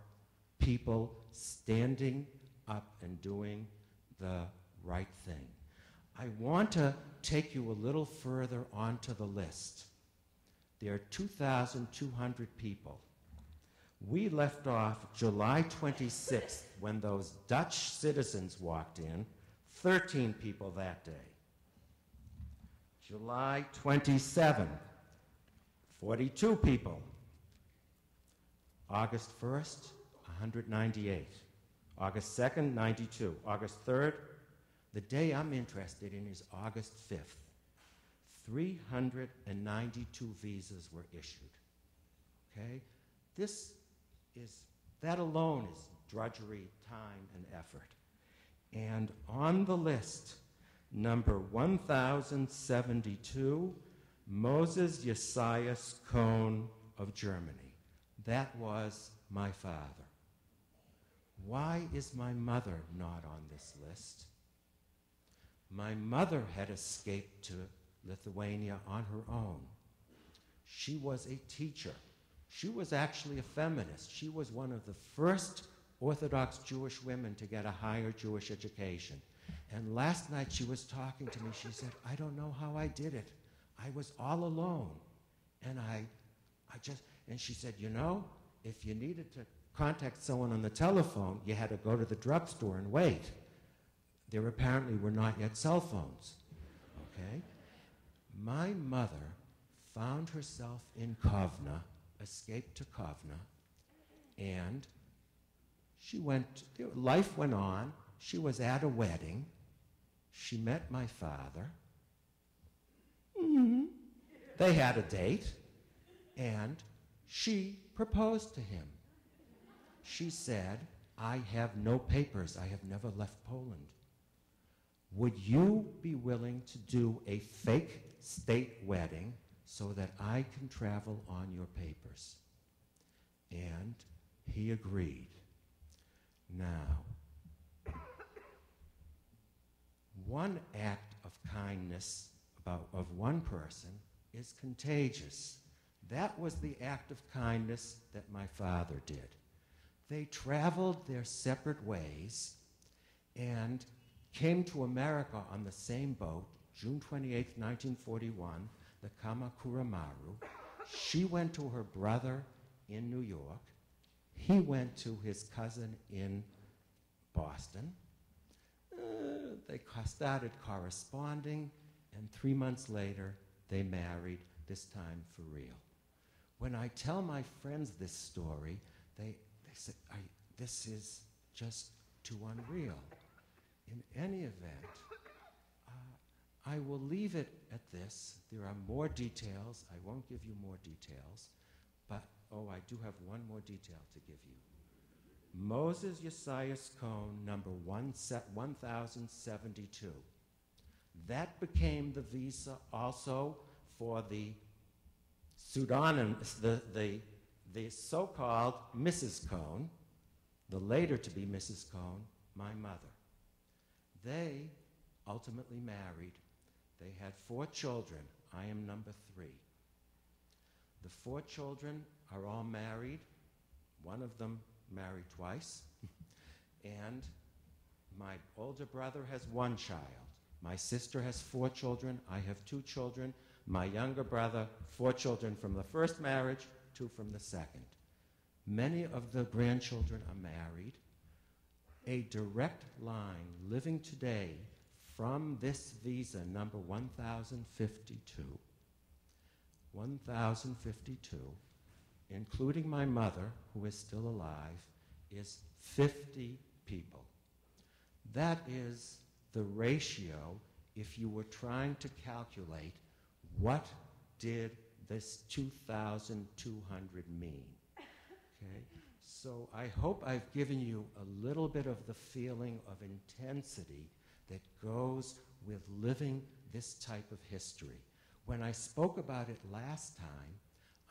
people standing up and doing the right thing. I want to take you a little further onto the list. There are 2,200 people. We left off July 26th when those Dutch citizens walked in, 13 people that day. July 27th, 42 people. August 1st, 198. August 2nd, 92. August 3rd, the day I'm interested in is August 5th. 392 visas were issued. Okay? This is, that alone is drudgery, time, and effort. And on the list, number 1072, Moses Josias Kohn of Germany. That was my father. Why is my mother not on this list? My mother had escaped to Lithuania on her own. She was a teacher. She was actually a feminist. She was one of the first Orthodox Jewish women to get a higher Jewish education. And last night she was talking to me. She said, I don't know how I did it. I was all alone. And I, I just, and she said, You know, if you needed to contact someone on the telephone, you had to go to the drugstore and wait. There apparently were not yet cell phones. Okay? My mother found herself in Kovna, escaped to Kovna, and she went, life went on. She was at a wedding. She met my father. Mm-hmm. They had a date, and she proposed to him. She said, I have no papers. I have never left Poland. Would you be willing to do a fake state wedding so that I can travel on your papers? And he agreed. now. One act of kindness about, of one person is contagious. That was the act of kindness that my father did. They traveled their separate ways and came to America on the same boat, June 28, 1941, the Kamakura Maru. She went to her brother in New York. He went to his cousin in Boston. Uh, they started corresponding, and three months later, they married, this time for real. When I tell my friends this story, they, they say, This is just too unreal. In any event, I will leave it at this. There are more details. I won't give you more details, but oh, I do have one more detail to give you. Moses Yesias Kohn, number one set 1072. That became the visa also for the Sudan, the, the, the so called Mrs. Kohn, the later to be Mrs. Kohn, my mother. They ultimately married. They had four children. I am number three. The four children are all married. One of them married twice. [LAUGHS] and my older brother has one child. My sister has four children. I have two children. My younger brother, four children from the first marriage, two from the second. Many of the grandchildren are married a direct line living today from this visa number 1052, 1052, including my mother, who is still alive, is 50 people. That is the ratio if you were trying to calculate what did this 2,200 mean. Okay? So I hope I've given you a little bit of the feeling of intensity that goes with living this type of history. When I spoke about it last time,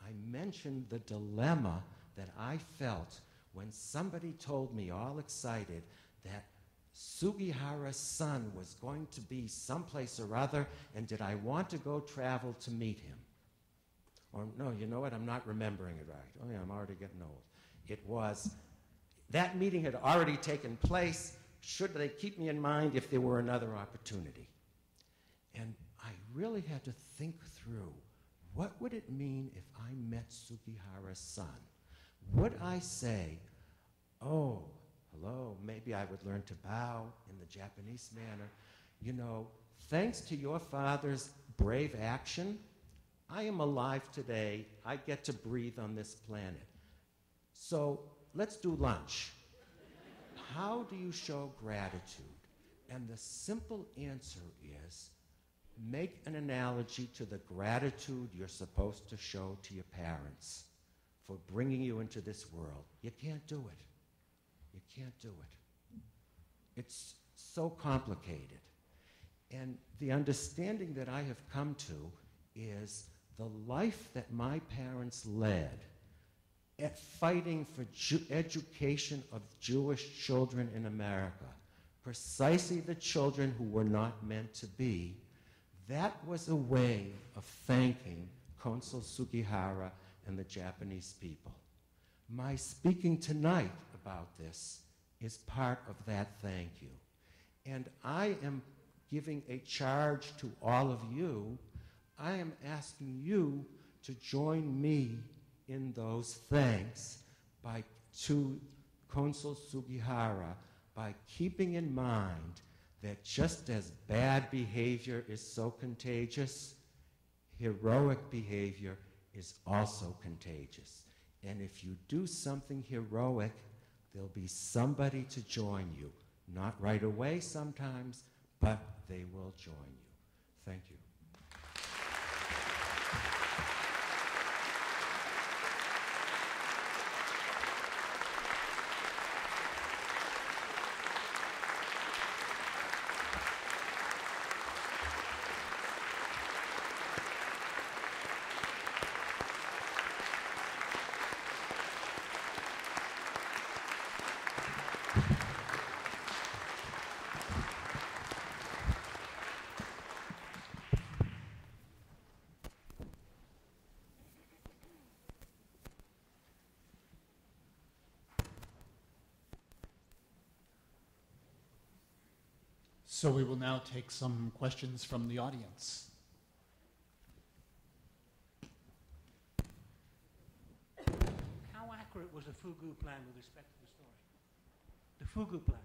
I mentioned the dilemma that I felt when somebody told me, all excited, that Sugihara's son was going to be someplace or other, and did I want to go travel to meet him? Or, no, you know what? I'm not remembering it right. Oh, yeah, I'm already getting old. It was that meeting had already taken place. Should they keep me in mind if there were another opportunity? And I really had to think through what would it mean if I met Sugihara's son? Would I say, oh, hello, maybe I would learn to bow in the Japanese manner. You know, thanks to your father's brave action, I am alive today. I get to breathe on this planet. So let's do lunch. How do you show gratitude? And the simple answer is make an analogy to the gratitude you're supposed to show to your parents for bringing you into this world. You can't do it. You can't do it. It's so complicated. And the understanding that I have come to is the life that my parents led fighting for Ju- education of Jewish children in America, precisely the children who were not meant to be, that was a way of thanking Consul Sugihara and the Japanese people. My speaking tonight about this is part of that thank you. And I am giving a charge to all of you. I am asking you to join me in those thanks by to Consul Sugihara by keeping in mind that just as bad behavior is so contagious, heroic behavior is also contagious. And if you do something heroic, there'll be somebody to join you. Not right away sometimes, but they will join you. Thank you. So we will now take some questions from the audience. How accurate was the Fugu plan with respect to the story? The Fugu plan.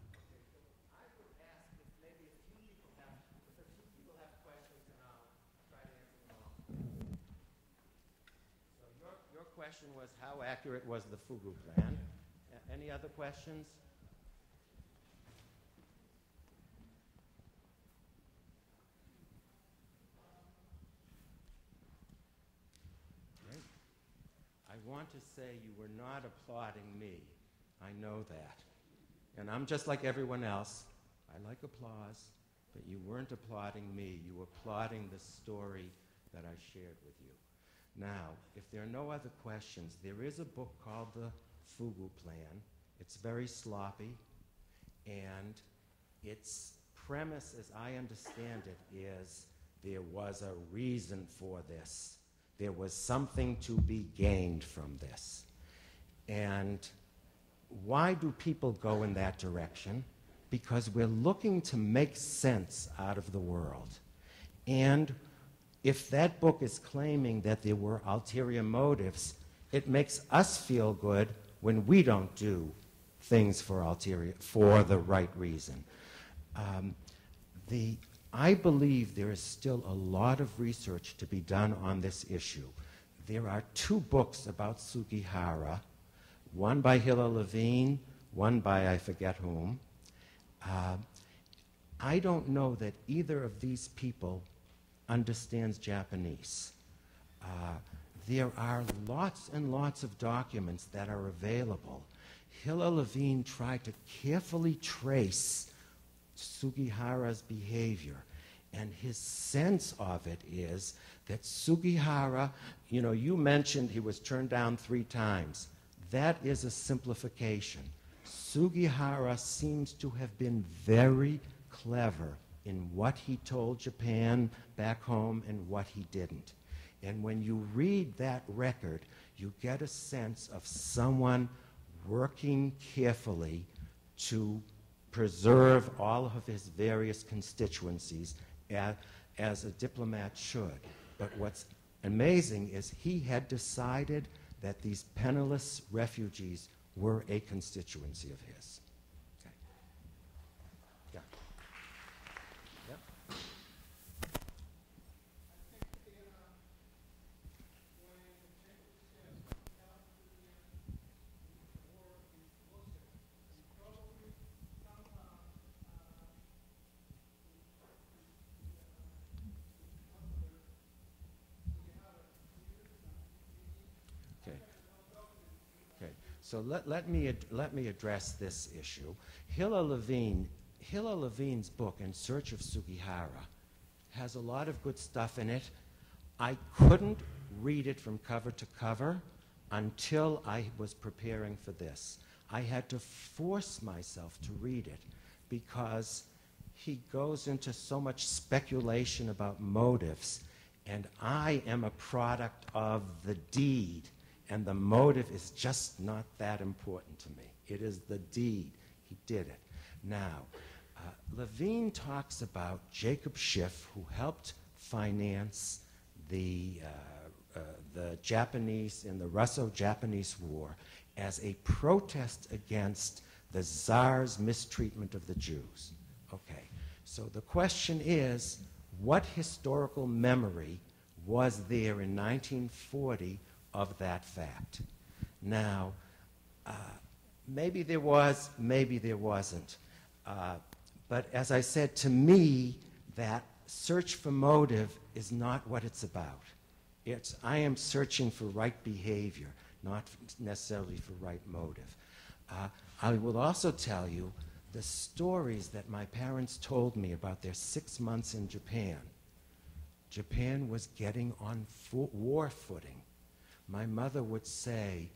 Your question was how accurate was the Fugu plan? A- Any other questions? Great. I want to say you were not applauding me. I know that. And I'm just like everyone else. I like applause, but you weren't applauding me. You were applauding the story that I shared with you. Now, if there are no other questions, there is a book called The Fugu Plan. It's very sloppy, and its premise, as I understand it, is there was a reason for this. There was something to be gained from this. And why do people go in that direction? Because we're looking to make sense out of the world. And if that book is claiming that there were ulterior motives, it makes us feel good when we don't do things for ulterior, for the right reason. Um, the, I believe there is still a lot of research to be done on this issue. There are two books about Sugihara, one by Hillel Levine, one by I forget whom. Uh, I don't know that either of these people understands Japanese. Uh, there are lots and lots of documents that are available. Hillel Levine tried to carefully trace Sugihara's behavior. And his sense of it is that Sugihara, you know, you mentioned he was turned down three times. That is a simplification. Sugihara seems to have been very clever in what he told Japan back home and what he didn't. And when you read that record, you get a sense of someone working carefully to preserve all of his various constituencies as, as a diplomat should. But what's amazing is he had decided that these penniless refugees were a constituency of his. Okay. Yeah. Yep. Okay. Okay. So let, let, me, let me address this issue. Hillel Levine, Hillel Levine's book, In Search of Sugihara, has a lot of good stuff in it. I couldn't read it from cover to cover until I was preparing for this. I had to force myself to read it because he goes into so much speculation about motives, and I am a product of the deed, and the motive is just not that important to me. It is the deed. He did it. Now, uh, Levine talks about Jacob Schiff, who helped finance the, uh, uh, the Japanese in the Russo-Japanese War as a protest against the Tsar's mistreatment of the Jews. Okay, so the question is, what historical memory was there in 1940 of that fact? Now, uh, maybe there was, maybe there wasn't. Uh, but as I said, to me, that search for motive is not what it's about. It's, I am searching for right behavior, not necessarily for right motive. Uh, I will also tell you the stories that my parents told me about their six months in Japan. Japan was getting on fo- war footing. My mother would say,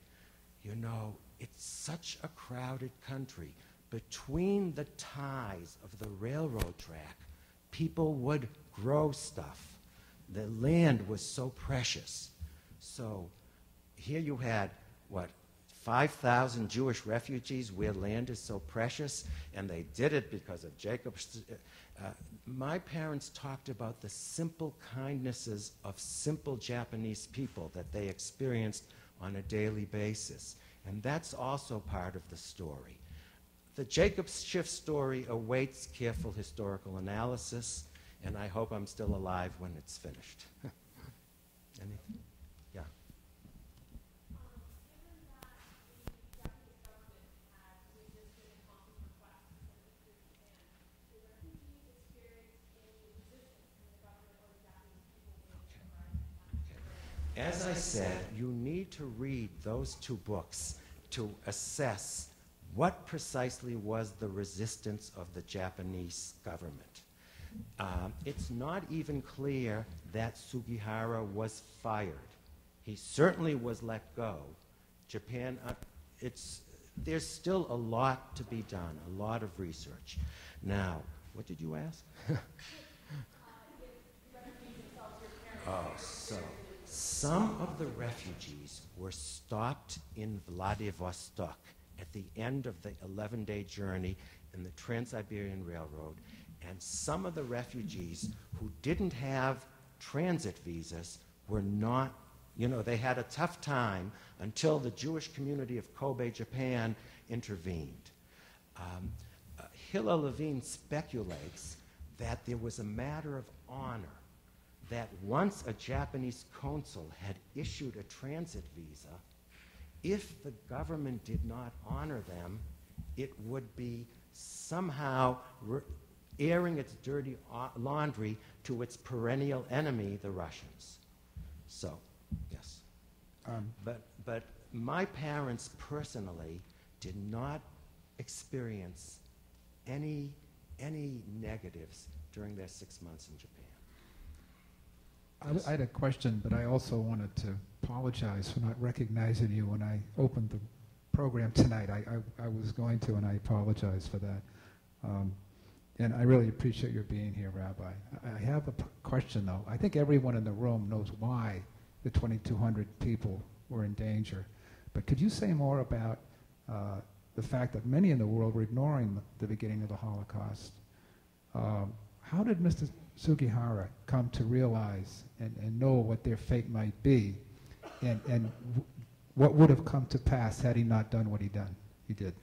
You know, it's such a crowded country. Between the ties of the railroad track, people would grow stuff. The land was so precious. So here you had, what, 5,000 Jewish refugees where land is so precious, and they did it because of Jacob. Uh, my parents talked about the simple kindnesses of simple Japanese people that they experienced on a daily basis. And that's also part of the story. The Jacob Schiff story awaits careful historical analysis, and I hope I'm still alive when it's finished. [LAUGHS] Anything? Yeah. As I said, you need to read those two books to assess what precisely was the resistance of the Japanese government. Um, it's not even clear that Sugihara was fired. He certainly was let go. Japan, uh, it's, there's still a lot to be done, a lot of research. Now, what did you ask? [LAUGHS] oh, so some of the refugees were stopped in Vladivostok at the end of the 11 day journey in the Trans Siberian Railroad. And some of the refugees who didn't have transit visas were not, you know, they had a tough time until the Jewish community of Kobe, Japan, intervened. Um, uh, Hillel Levine speculates that there was a matter of honor that once a Japanese consul had issued a transit visa, if the government did not honor them, it would be somehow airing its dirty laundry to its perennial enemy, the Russians. So, yes. Um, but, but my parents personally did not experience any, any negatives during their six months in Japan. I, I had a question, but I also wanted to apologize for not recognizing you when I opened the program tonight. I, I, I was going to, and I apologize for that. Um, and I really appreciate your being here, Rabbi. I have a question, though. I think everyone in the room knows why the 2,200 people were in danger. But could you say more about uh, the fact that many in the world were ignoring the beginning of the Holocaust? Um, how did Mr. Sugihara come to realize and, and know what their fate might be and, and what would have come to pass had he not done what he done he did.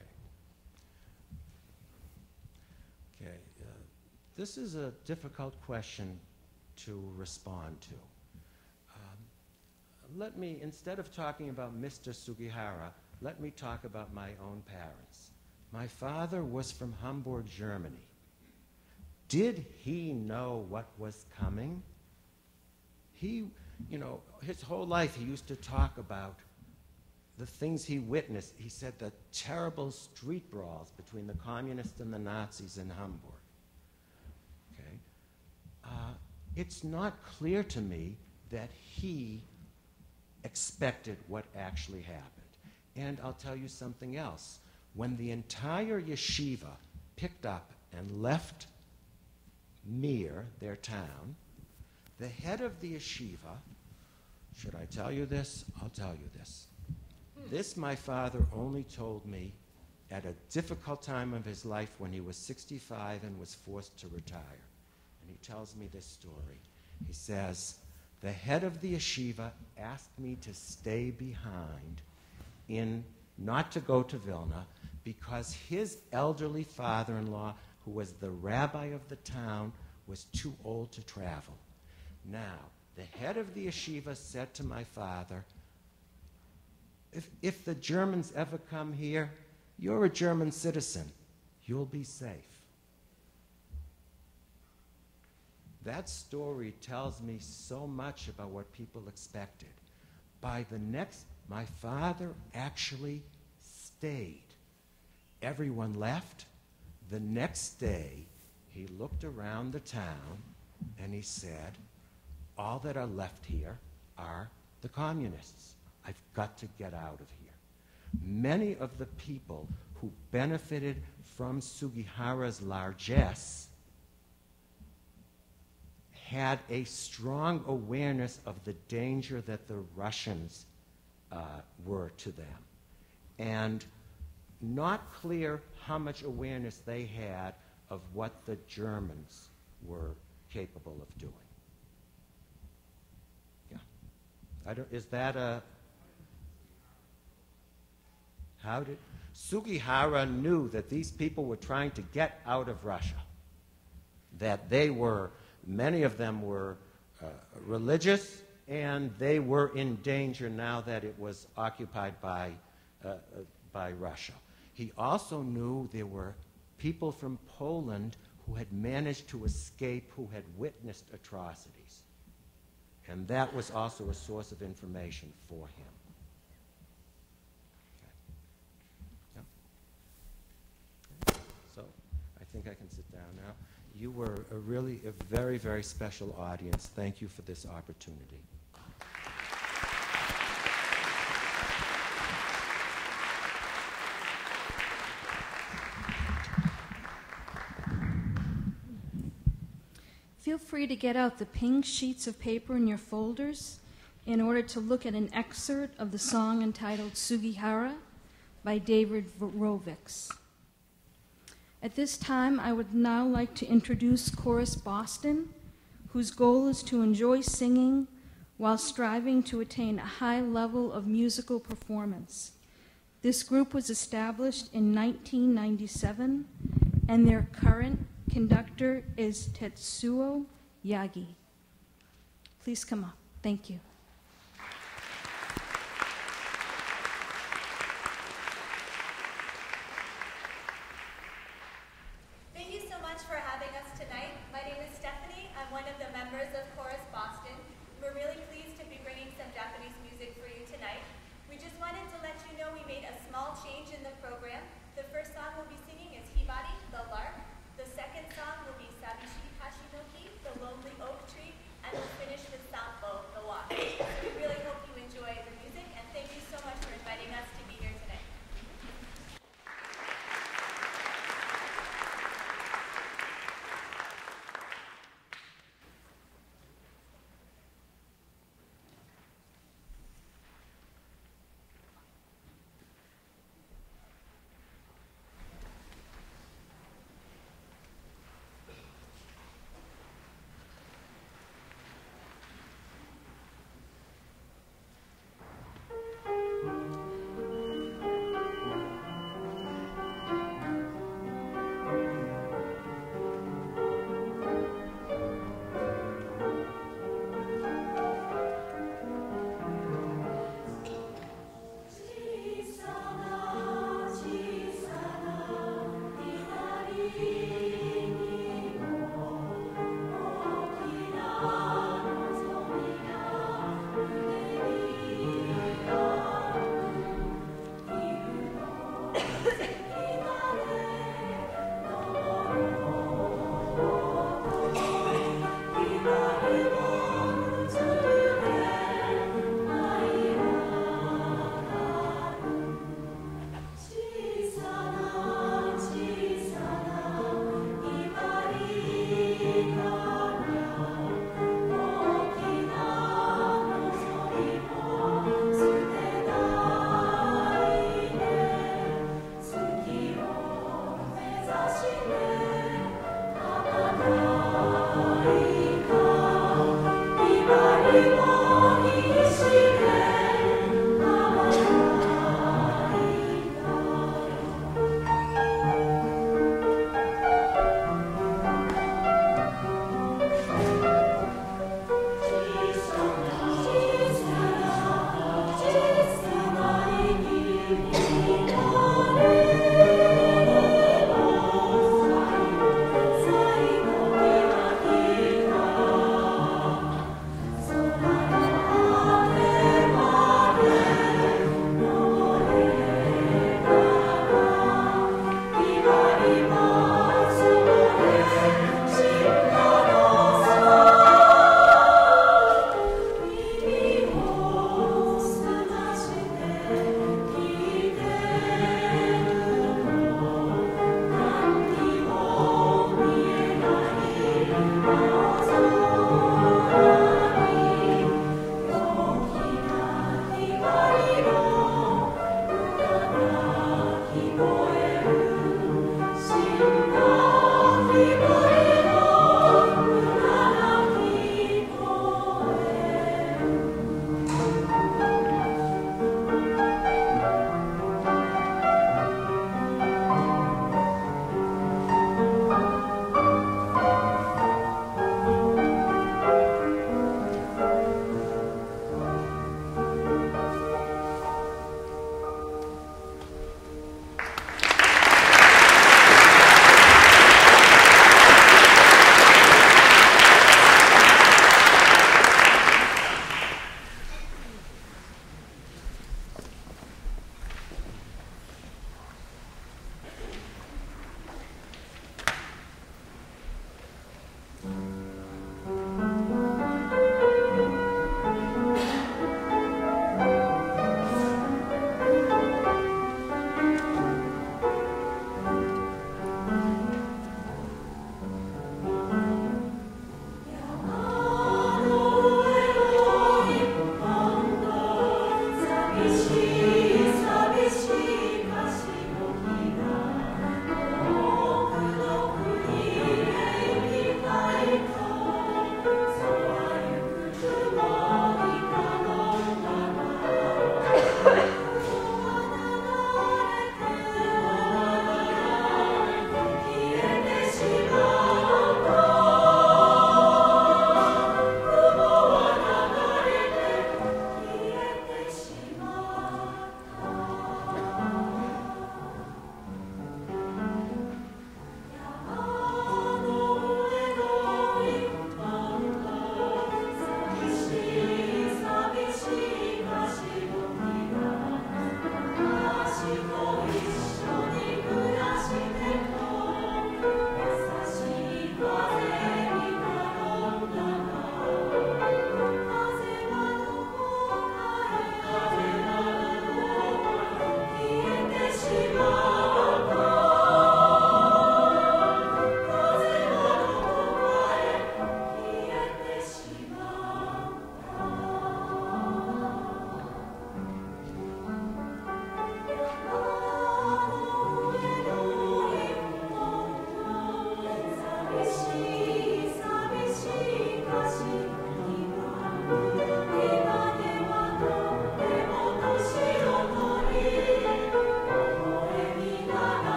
Okay uh, this is a difficult question to respond to. Um, let me instead of talking about mr sugihara let me talk about my own parents. My father was from hamburg germany did he know what was coming? He, you know, his whole life he used to talk about the things he witnessed. He said the terrible street brawls between the communists and the Nazis in Hamburg. Okay? Uh, it's not clear to me that he expected what actually happened. And I'll tell you something else. When the entire yeshiva picked up and left Mir, their town, the head of the yeshiva, should I tell you this? I'll tell you this. Hmm. This my father only told me at a difficult time of his life when he was 65 and was forced to retire. And he tells me this story. He says, The head of the yeshiva asked me to stay behind in not to go to Vilna because his elderly father in law who was the rabbi of the town, was too old to travel. Now, the head of the yeshiva said to my father, if, if the Germans ever come here, you're a German citizen. You'll be safe. That story tells me so much about what people expected. By the next, my father actually stayed. Everyone left. The next day, he looked around the town and he said, All that are left here are the communists. I've got to get out of here. Many of the people who benefited from Sugihara's largesse had a strong awareness of the danger that the Russians uh, were to them. and not clear how much awareness they had of what the Germans were capable of doing. Yeah. I don't, is that a. How did. Sugihara knew that these people were trying to get out of Russia, that they were, many of them were uh, religious, and they were in danger now that it was occupied by, uh, uh, by Russia. He also knew there were people from Poland who had managed to escape, who had witnessed atrocities. And that was also a source of information for him. So I think I can sit down now. You were a really a very, very special audience. Thank you for this opportunity. Feel free to get out the pink sheets of paper in your folders in order to look at an excerpt of the song entitled Sugihara by David Rovics. At this time, I would now like to introduce Chorus Boston, whose goal is to enjoy singing while striving to attain a high level of musical performance. This group was established in 1997, and their current conductor is Tetsuo Yagi. Please come up. Thank you.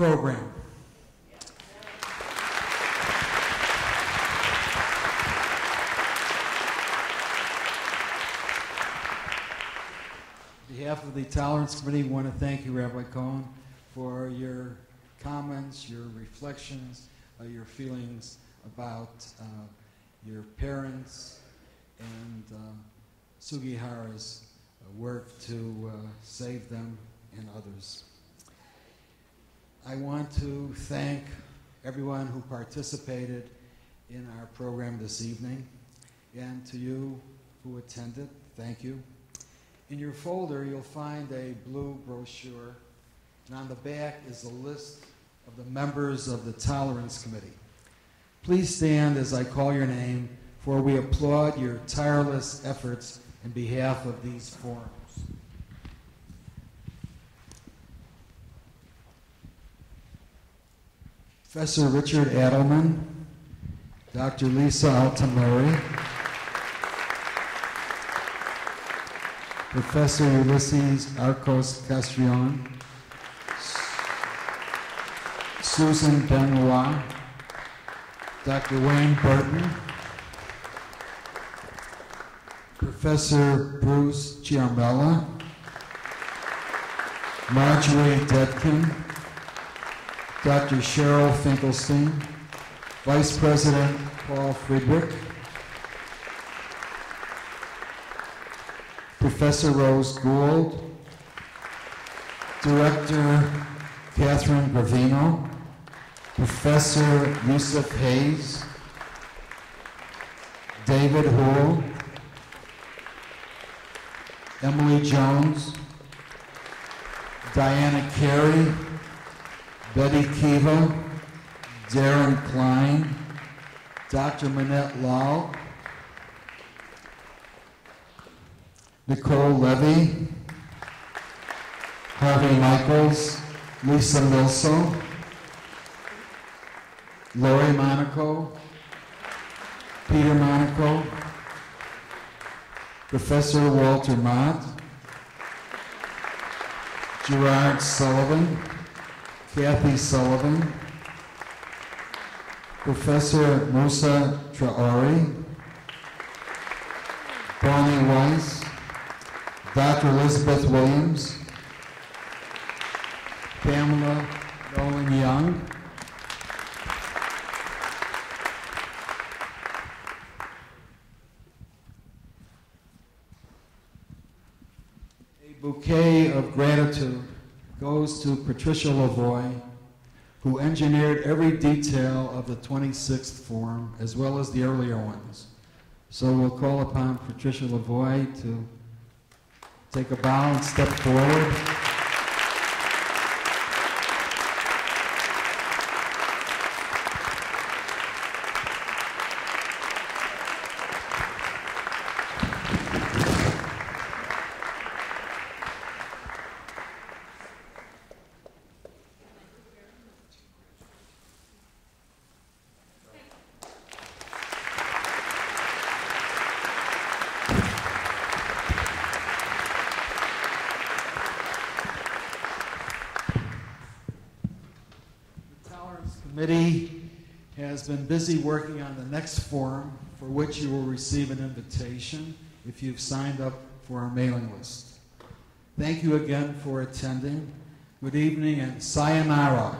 Program. On behalf of the Tolerance Committee, we want to thank you, Rabbi Cohen, for your comments, your reflections, uh, your feelings about uh, your parents and uh, Sugihara's uh, work to uh, save them and others. I want to thank everyone who participated in our program this evening, and to you who attended, thank you. In your folder, you'll find a blue brochure, and on the back is a list of the members of the Tolerance Committee. Please stand as I call your name, for we applaud your tireless efforts in behalf of these forums. Professor Richard Adelman, Dr. Lisa Altamari, Professor Ulysses Arcos Castrillon, Susan Benoit, Dr. Wayne Burton, Professor Bruce Chiarmella, Marjorie Dedkin, Dr. Cheryl Finkelstein, Vice President Paul Friedrich, Professor Rose Gould, Director Catherine Gravino, Professor Yusuf Hayes, David Houle, Emily Jones, Diana Carey, Betty Kiva, Darren Klein, Dr. Manette Lal, Nicole Levy, Harvey Michaels, Lisa Milso, Lori Monaco, Peter Monaco, Professor Walter Mott, Gerard Sullivan, Kathy Sullivan, Professor Musa Traori, Bonnie Weiss, Dr. Elizabeth Williams, Pamela Nolan Young, A bouquet of gratitude goes to Patricia Lavoie, who engineered every detail of the 26th Forum, as well as the earlier ones. So we'll call upon Patricia Lavoie to take a bow and step forward. The Tolerance Committee has been busy working on the next forum, for which you will receive an invitation if you've signed up for our mailing list. Thank you again for attending. Good evening and sayonara.